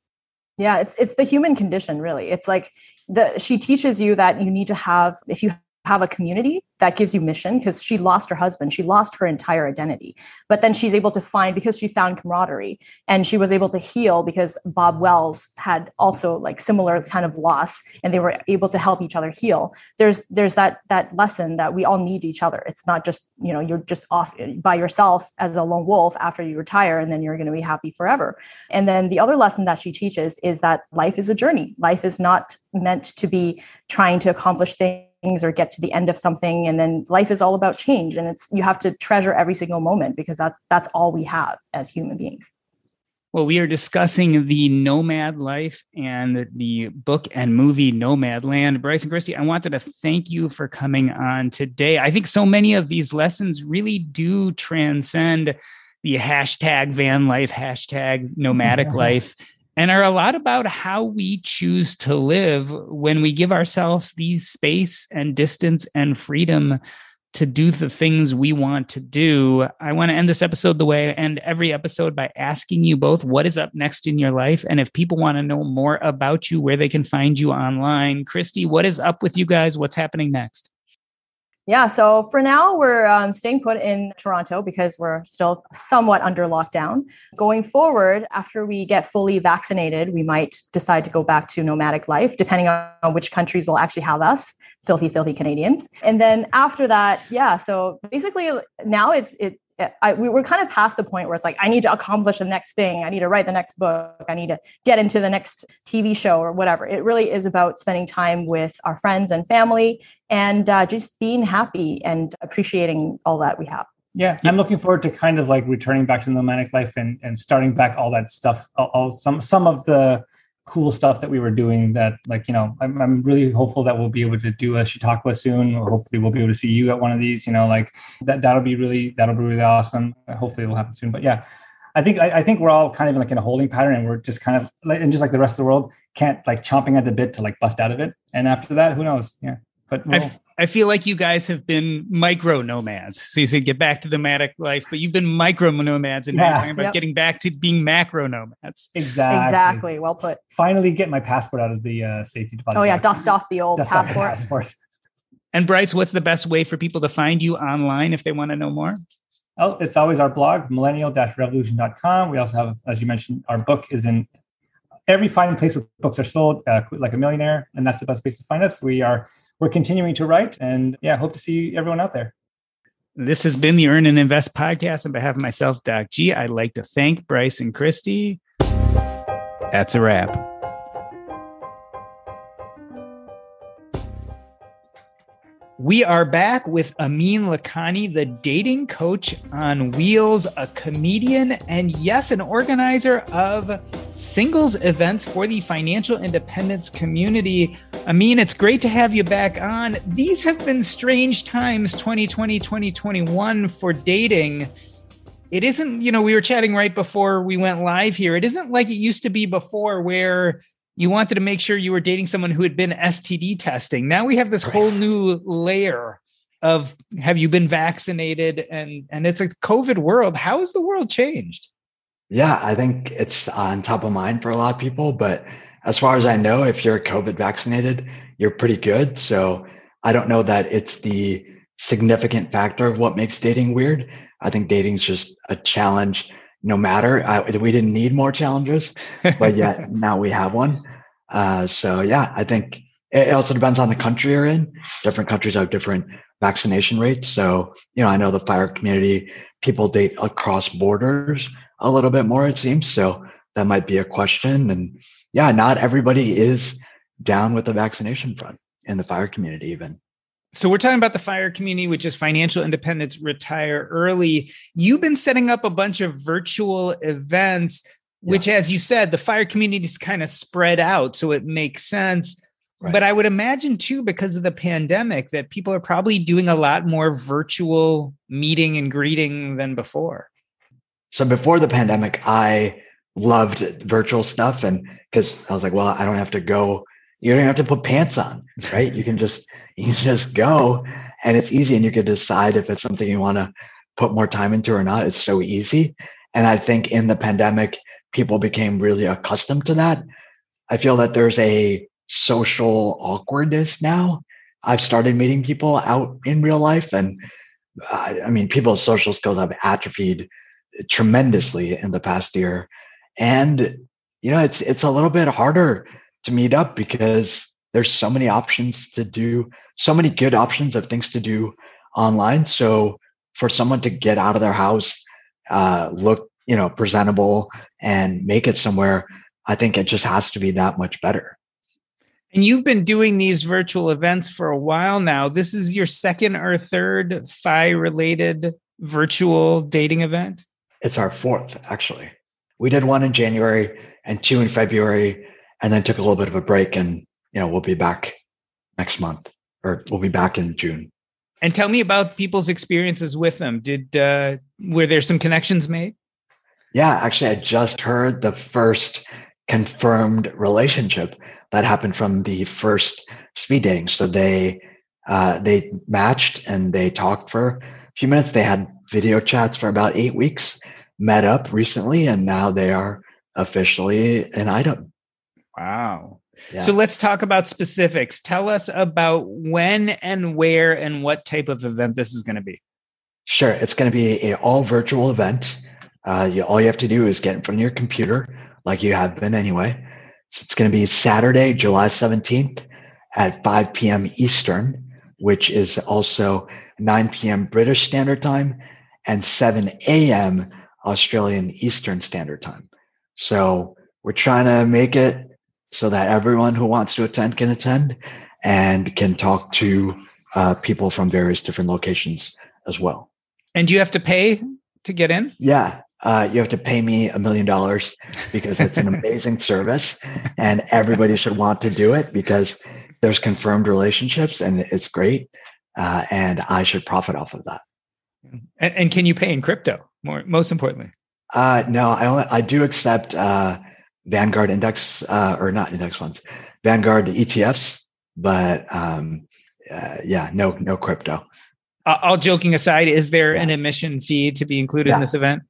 Yeah, it's it's the human condition, really. It's like the she teaches you that you need to have if you have a community that gives you mission because she lost her husband she lost her entire identity. But then she's able to find because she found camaraderie and she was able to heal because bob wells had also like similar kind of loss and they were able to help each other heal. There's there's that that lesson that we all need each other. It's not just you know you're just off eh, by yourself as a lone wolf after you retire and then you're going to be happy forever. And then the other lesson that she teaches is that life is a journey. Life is not meant to be trying to accomplish things or get to the end of something and then life is all about change and it's you have to treasure every single moment because that's that's all we have as human beings. Well we are discussing the nomad life and the book and movie nomadland. Bryce and Kristy i wanted to thank you for coming on today. I think so many of these lessons really do transcend the hashtag van life hashtag nomadic life and are a lot about how we choose to live when we give ourselves the space and distance and freedom to do the things we want to do. I want to end this episode the way I end every episode by asking you both what is up next in your life. And if people want to know more about you, where they can find you online. Kristy, what is up with you guys? What's happening next? Yeah, so for now, we're um, staying put in Toronto because we're still somewhat under lockdown. Going forward, after we get fully vaccinated, we might decide to go back to nomadic life, depending on which countries will actually have us, filthy, filthy Canadians. And then after that, yeah, so basically now it's, it, I, we were kind of past the point where it's like I need to accomplish the next thing. I need to write the next book. I need to get into the next TV show or whatever. It really is about spending time with our friends and family and uh, just being happy and appreciating all that we have. Yeah, I'm looking forward to kind of like returning back to the nomadic life and and starting back all that stuff. All, all some some of the cool stuff that we were doing that like you know I'm, I'm really hopeful that we'll be able to do a Chautauqua soon or hopefully we'll be able to see you at one of these you know like that that'll be really that'll be really awesome. Hopefully it will happen soon but yeah. I think I, I, think we're all kind of like in a holding pattern and we're just kind of like and just like the rest of the world can't like chomping at the bit to like bust out of it. And after that who knows? Yeah. But we'll, feel like you guys have been micro nomads. So you said get back to the nomadic life, but you've been micro nomads and yeah. now about yep. getting back to being macro nomads. Exactly. Exactly. Well put. Finally get my passport out of the uh, safety deposit. Oh yeah, box. dust off the old dust passport. The passport. And Bryce, what's the best way for people to find you online if they want to know more? Oh, it's always our blog, millennial-revolution.com. We also have, as you mentioned, our book is in every fine place where books are sold, uh, like a millionaire, and that's the best place to find us. We are we're continuing to write, and yeah, hope to see everyone out there. This has been the Earn and Invest podcast. On behalf of myself, Doc G, I'd like to thank Bryce and Kristy. That's a wrap. We are back with Amin Lakhani, the dating coach on wheels, a comedian, and yes, an organizer of singles events for the financial independence community. Amin, it's great to have you back on. These have been strange times 2020, 2021 for dating. It isn't, you know, we were chatting right before we went live here. It isn't like it used to be before where you wanted to make sure you were dating someone who had been STD testing. Now we have this whole new layer of have you been vaccinated and and it's a COVID world. How has the world changed? Yeah, I think it's on top of mind for a lot of people, but as far as I know, if you're COVID vaccinated, you're pretty good. So I don't know that it's the significant factor of what makes dating weird. I think dating's just a challenge no matter. I, we didn't need more challenges, but yet now we have one. Uh, so yeah, I think it also depends on the country you're in. Different countries have different vaccination rates. So, you know, I know the fire community, people date across borders a little bit more, it seems. So that might be a question. And yeah, not everybody is down with the vaccination front in the fire community, even. So we're talking about the fire community, which is financial independence, retire early. You've been setting up a bunch of virtual events, which, yeah. as you said, the fire community is kind of spread out, so it makes sense. Right. But I would imagine too, because of the pandemic, that people are probably doing a lot more virtual meeting and greeting than before. So before the pandemic, I loved virtual stuff, and because I was like, well, I don't have to go you don't have to put pants on, right? you can just you can just go and it's easy and you can decide if it's something you want to put more time into or not. It's so easy. And I think in the pandemic, people became really accustomed to that. I feel that there's a social awkwardness now. I've started meeting people out in real life and I mean, people's social skills have atrophied tremendously in the past year. And, you know, it's, it's a little bit harder to meet up because there's so many options to do, so many good options of things to do online. So for someone to get out of their house, uh, look, you know, presentable and make it somewhere, I think it just has to be that much better. And you've been doing these virtual events for a while now. This is your second or third FI related virtual dating event? It's our fourth, actually. We did one in January and two in February and then took a little bit of a break and you know we'll be back next month or we'll be back in june and tell me about people's experiences with them did uh were there some connections made yeah actually i just heard the first confirmed relationship that happened from the first speed dating so they uh they matched and they talked for a few minutes they had video chats for about eight weeks met up recently and now they are officially an item Wow. Yeah. So let's talk about specifics. Tell us about when and where and what type of event this is going to be. Sure. It's going to be an all virtual event. Uh, you, all you have to do is get in front of your computer like you have been anyway. So it's going to be Saturday, July 17th at 5 p.m. Eastern, which is also 9 p.m. British Standard Time and 7 a.m. Australian Eastern Standard Time. So we're trying to make it so that everyone who wants to attend can attend and can talk to uh, people from various different locations as well. And do you have to pay to get in? Yeah. Uh, you have to pay me a million dollars because it's an amazing service and everybody should want to do it because there's confirmed relationships and it's great. Uh, and I should profit off of that. And, and, can you pay in crypto more, most importantly? Uh, no, I only, I do accept, uh, Vanguard index uh, or not index funds, Vanguard ETFs, but um, uh, yeah, no, no crypto. all joking aside, is there yeah. an admission fee to be included yeah. in this event?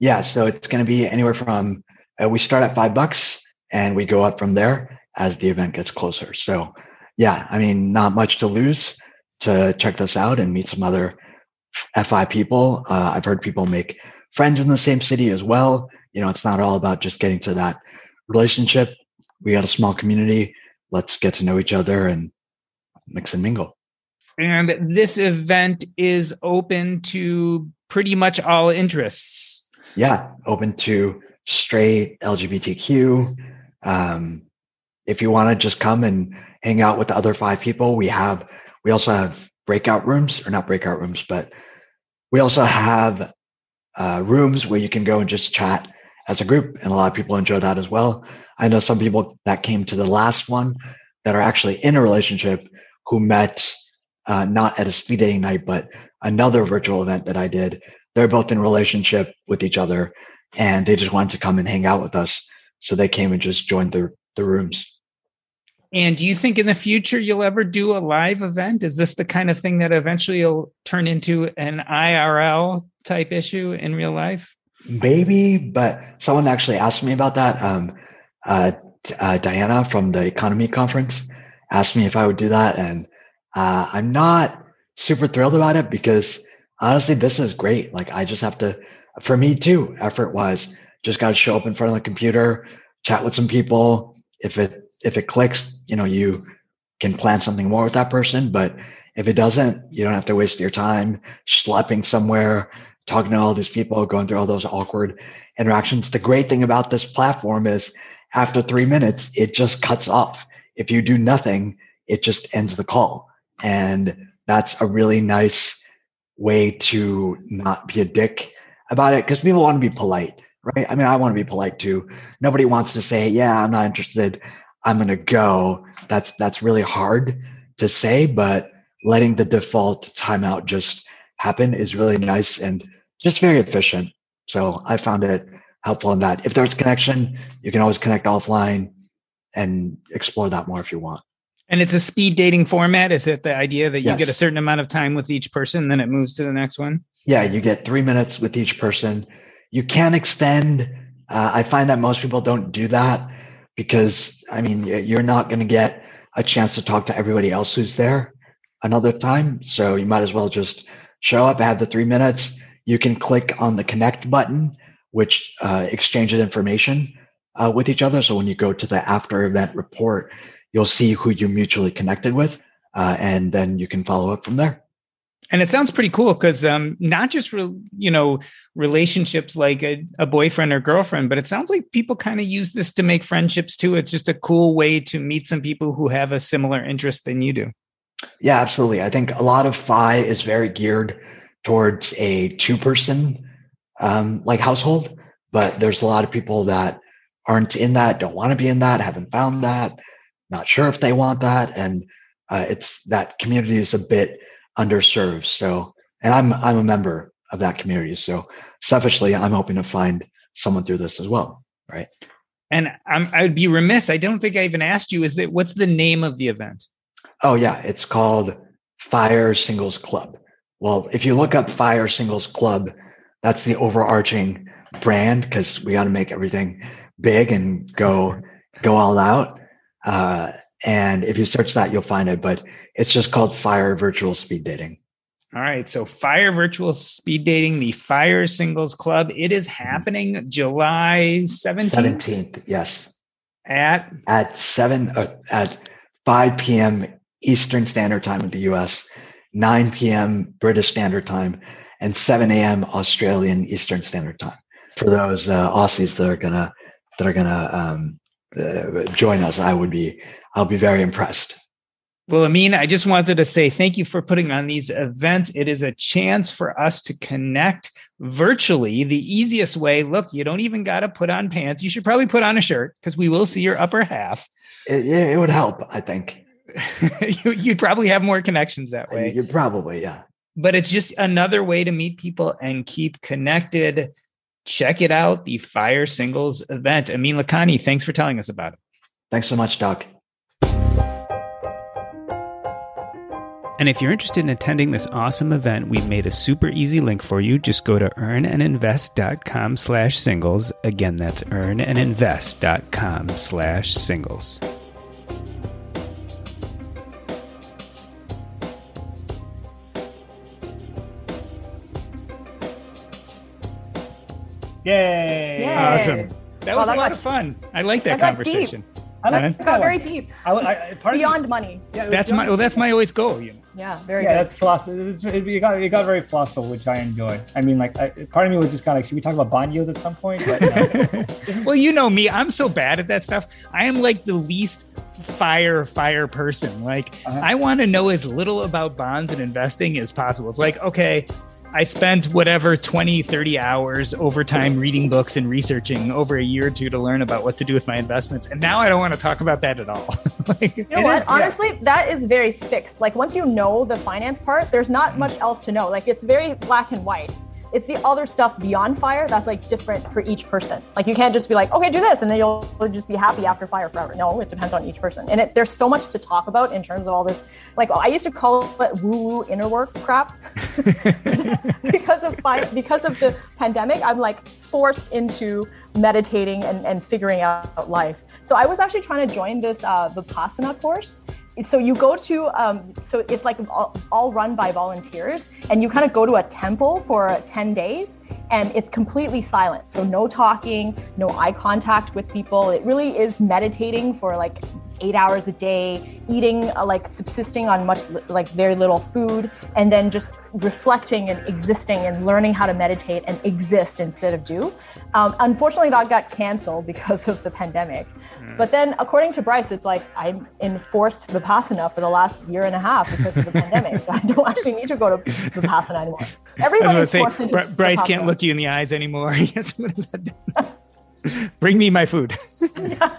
Yeah, so it's going to be anywhere from uh, we start at five bucks and we go up from there as the event gets closer. So yeah, I mean, not much to lose to check this out and meet some other FI people. Uh, I've heard people make friends in the same city as well. You know, it's not all about just getting to that relationship. We got a small community. Let's get to know each other and mix and mingle. And this event is open to pretty much all interests. Yeah, open to straight LGBTQ. Um, if you want to just come and hang out with the other five people, we have. We also have breakout rooms, or not breakout rooms, but we also have uh, rooms where you can go and just chat as a group, and a lot of people enjoy that as well. I know some people that came to the last one that are actually in a relationship who met uh, not at a speed dating night, but another virtual event that I did. They're both in relationship with each other, and they just wanted to come and hang out with us. So they came and just joined the the rooms. And do you think in the future you'll ever do a live event? Is this the kind of thing that eventually will turn into an IRL type issue in real life? Maybe, but someone actually asked me about that. Um, uh, uh, Diana from the EconoMe conference asked me if I would do that. And uh, I'm not super thrilled about it because honestly, this is great. Like I just have to, for me too, effort wise, just got to show up in front of the computer, chat with some people. If it, if it clicks, you know, you can plan something more with that person. But if it doesn't, you don't have to waste your time schlepping somewhere, talking to all these people, going through all those awkward interactions. The great thing about this platform is after three minutes, it just cuts off. If you do nothing, it just ends the call. And that's a really nice way to not be a dick about it because people want to be polite, right? I mean, I want to be polite too. Nobody wants to say, "Yeah, I'm not interested. I'm going to go." That's that's really hard to say, but letting the default timeout just happen is really nice and just very efficient. So I found it helpful in that. If there's connection, you can always connect offline and explore that more if you want. And it's a speed dating format. Is it the idea that you Yes. get a certain amount of time with each person, then it moves to the next one? Yeah, you get three minutes with each person. You can extend. Uh, I find that most people don't do that because, I mean, you're not going to get a chance to talk to everybody else who's there another time. So you might as well just show up, have the three minutes. You can click on the connect button, which uh, exchanges information uh, with each other. So when you go to the after event report, you'll see who you mutually connected with, uh, and then you can follow up from there. And it sounds pretty cool because um, not just re- you know relationships like a, a boyfriend or girlfriend, but it sounds like people kind of use this to make friendships too. It's just a cool way to meet some people who have a similar interest than you do. Yeah, absolutely. I think a lot of FI is very geared towards a two person um, like household, but there's a lot of people that aren't in that, don't want to be in that, haven't found that, not sure if they want that. And uh, it's that community is a bit underserved. So, and I'm, I'm a member of that community. So selfishly, I'm hoping to find someone through this as well. Right. And I'm, I would be remiss. I don't think I even asked you. Is that what's the name of the event? Oh yeah, it's called Fire Singles Club. Well, if you look up Fire Singles Club, that's the overarching brand because we got to make everything big and go go all out. Uh, and if you search that, you'll find it. But it's just called Fire Virtual Speed Dating. All right. So Fire Virtual Speed Dating, the Fire Singles Club. It is happening July 17th. Seventeenth, yes, At at seven uh, at five p.m. Eastern Standard Time in the U.S., nine p.m. British Standard Time, and seven a.m. Australian Eastern Standard Time. For those uh, Aussies that are gonna that are gonna um, uh, join us, I would be I'll be very impressed. Well, Amin, I just wanted to say thank you for putting on these events. It is a chance for us to connect virtually. The easiest way, look, you don't even got to put on pants. You should probably put on a shirt because we will see your upper half. It, yeah, it would help, I think. you, you'd probably have more connections that way. You probably, yeah. But it's just another way to meet people and keep connected. Check it out, the Fire Singles event. Amin Lakhani, thanks for telling us about it. Thanks so much, Doc. And if you're interested in attending this awesome event, we've made a super easy link for you. Just go to earnandinvest.com slash singles. Again, that's earnandinvest.com slash singles. Yay! Yay. Awesome. That Well, was that a lot got- of fun. I like that that conversation. I like Huh? that Got very deep. I, I, part of me- Beyond money. yeah, it was That's my well, that's my always goal, you know. Yeah, very yeah, good. that's philosophy. It's, it, got you got very philosophical, which I enjoy. I mean, like, I, part of me was just kind of like, should we talk about bond yields at some point? But, uh, well, you know me, I'm so bad at that stuff. I am like the least fire fire person. Like Uh-huh. I want to know as little about bonds and investing as possible. It's like, okay, I spent whatever 20, 30 hours overtime reading books and researching over a year or two to learn about what to do with my investments. And now I don't want to talk about that at all. like, You know what? is, yeah. Honestly, that is very fixed. Like once you know the finance part, there's not much else to know. Like it's very black and white. It's the other stuff beyond fire that's like different for each person. Like you can't just be like, okay, do this, and then you'll just be happy after fire forever. No, it depends on each person. And it, there's so much to talk about in terms of all this. Like I used to call it woo-woo inner work crap because of fire, because of the pandemic. I'm like forced into meditating and, and figuring out life. So I was actually trying to join this uh, Vipassana course. So you go to, um, so it's like all, all run by volunteers, and you kind of go to a temple for 10 days, and it's completely silent. So no talking, no eye contact with people. It really is meditating for like eight hours a day, eating uh, like subsisting on much like very little food, and then just reflecting and existing and learning how to meditate and exist instead of do. Um, unfortunately, that got canceled because of the pandemic. Mm. But then, according to Bryce, it's like I'm enforced Vipassana for the last year and a half because of the pandemic. So I don't actually need to go to Vipassana anymore. Everybody's forced say, Br- Bryce can't look you in the eyes anymore. Bring me my food.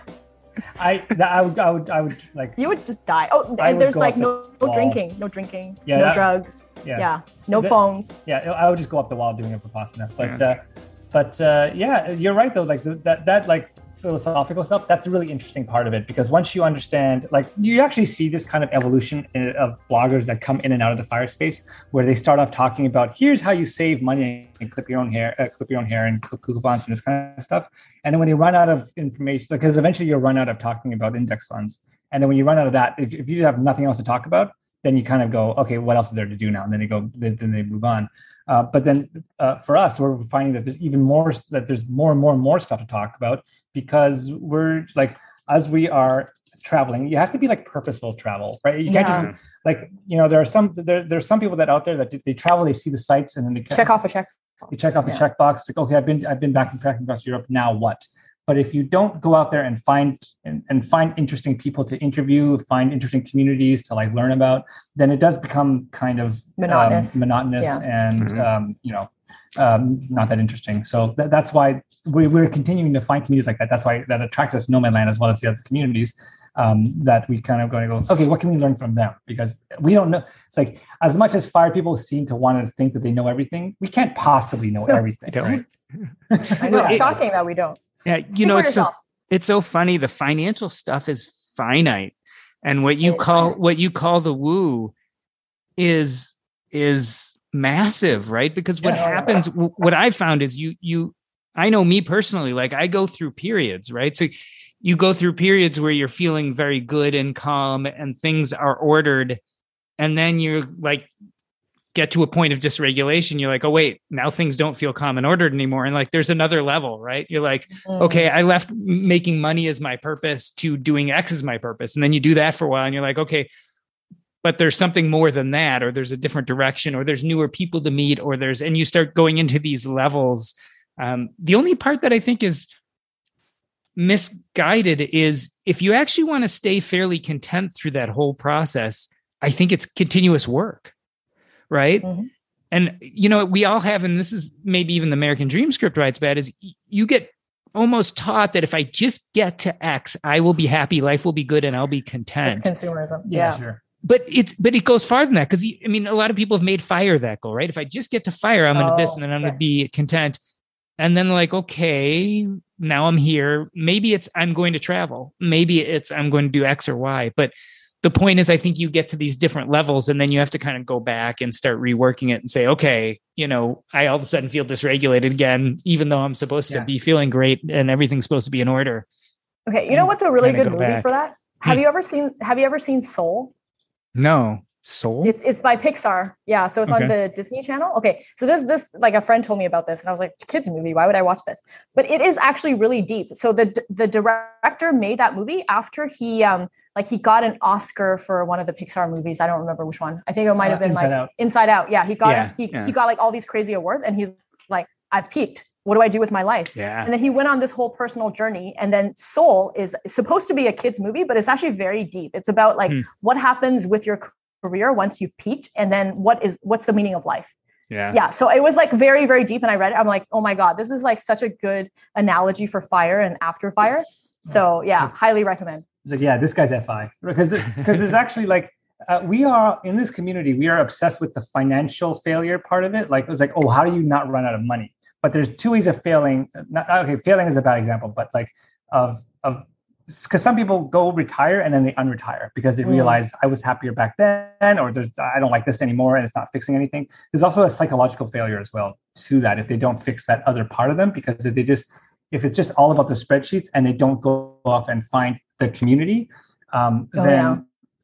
I, I would, I would, I would like. You would just die. Oh, and there's like no, the no drinking, no drinking, yeah, no that, drugs. Yeah, yeah no phones. Yeah, I would just go up the wall doing a vipassana. But, yeah. uh, but uh, yeah, you're right though. Like that, that like philosophical stuff, that's a really interesting part of it because once you understand, like you actually see this kind of evolution of bloggers that come in and out of the fire space where they start off talking about here's how you save money and clip your own hair, uh, clip your own hair and clip coupons and this kind of stuff. And then when they run out of information, because eventually you'll run out of talking about index funds. And then when you run out of that, if, if you have nothing else to talk about, then you kind of go, okay, what else is there to do now? And then they go, then they move on. Uh, but then uh, for us, we're finding that there's even more that there's more and more and more stuff to talk about because we're like as we are traveling, it has to be like purposeful travel, right? You can't yeah. just like you know there are some there there's some people that out there that they travel, they see the sites and then they check off a check. They check off the yeah. checkbox. Like okay, I've been I've been back and tracking across Europe. Now what? But if you don't go out there and find and, and find interesting people to interview, find interesting communities to like learn about, then it does become kind of monotonous, um, monotonous, yeah. and mm-hmm. um, you know, um, not that interesting. So th- that's why we, we're continuing to find communities like that. That's why that attracts us Nomadland as well as the other communities. Um, that we kind of going to go, okay, what can we learn from them? Because we don't know. It's like as much as fire people seem to want to think that they know everything, we can't possibly know everything. right? I know. It's shocking that we don't. Yeah, you Speak know, it's so, it's so funny. The financial stuff is finite, and what you call what you call the woo is is massive, right? Because what yeah. happens, what I found is you you. I know me personally, like I go through periods, right? So you go through periods where you're feeling very good and calm and things are ordered and then you're like get to a point of dysregulation, you're like, oh, wait, now things don't feel calm and ordered anymore. And like, there's another level, right? You're like, mm. okay, I left making money as my purpose to doing X as my purpose. And then you do that for a while and you're like, okay, but there's something more than that, or there's a different direction, or there's newer people to meet, or there's, and you start going into these levels. Um, the only part that I think is misguided is if you actually want to stay fairly content through that whole process, I think it's continuous work right? Mm-hmm. And you know, we all have, and this is maybe even the American Dream script writes bad, is you get almost taught that if I just get to X, I will be happy, life will be good, and I'll be content. It's consumerism. Yeah, yeah. sure. But it's but it goes farther than that because I mean a lot of people have made fire that goal, right? If I just get to fire, I'm gonna oh, this and then I'm gonna be content. And then like, okay, now I'm here. Maybe it's I'm going to travel. Maybe it's I'm going to do X or Y. But the point is, I think you get to these different levels and then you have to kind of go back and start reworking it and say, okay, you know, I all of a sudden feel dysregulated again, even though I'm supposed yeah. to be feeling great and everything's supposed to be in order. Okay. You know what's a really good movie back. for that? Have hmm. you ever seen have you ever seen Soul? No. Soul? It's it's by Pixar. Yeah, so it's okay. on the Disney Channel. Okay, so this this like a friend told me about this, and I was like, kids movie. Why would I watch this? But it is actually really deep. So the the director made that movie after he um like he got an Oscar for one of the Pixar movies. I don't remember which one. I think it might have uh, been Inside like Out. Inside Out. Yeah, he got yeah, he yeah. he got like all these crazy awards, and he's like, I've peaked. What do I do with my life? Yeah. And then he went on this whole personal journey. And then Soul is supposed to be a kids movie, but it's actually very deep. It's about like hmm. what happens with your career once you've peaked and then what is what's the meaning of life? Yeah. Yeah so it was like very very deep and i read it i'm like oh my god this is like such a good analogy for fire and after fire. So yeah. highly recommend. It's like yeah this guy's fi because because there's actually like uh, we are in this community we are obsessed with the financial failure part of it. Like it was like oh how do you not run out of money? But there's two ways of failing not okay failing is a bad example but like of of because some people go retire and then they unretire because they mm. realize I was happier back then, or I don't like this anymore, and it's not fixing anything. There's also a psychological failure as well to that if they don't fix that other part of them because if they just if it's just all about the spreadsheets and they don't go off and find the community, um, oh, then yeah.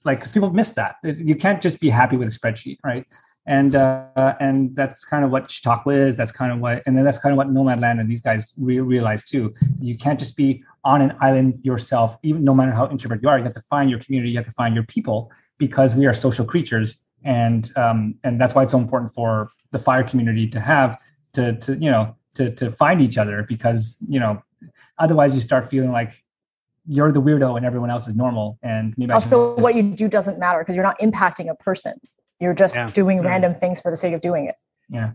like because people miss that you can't just be happy with a spreadsheet, right? And uh, and that's kind of what Chautauqua is. That's kind of what, and then that's kind of what Nomadland and these guys re- realize too. You can't just be on an island yourself, even no matter how introvert you are. You have to find your community. You have to find your people because we are social creatures, and um, and that's why it's so important for the fire community to have to to you know to to find each other because you know otherwise you start feeling like you're the weirdo and everyone else is normal and maybe also just, what you do doesn't matter because you're not impacting a person you're just Yeah. doing random things for the sake of doing it. Yeah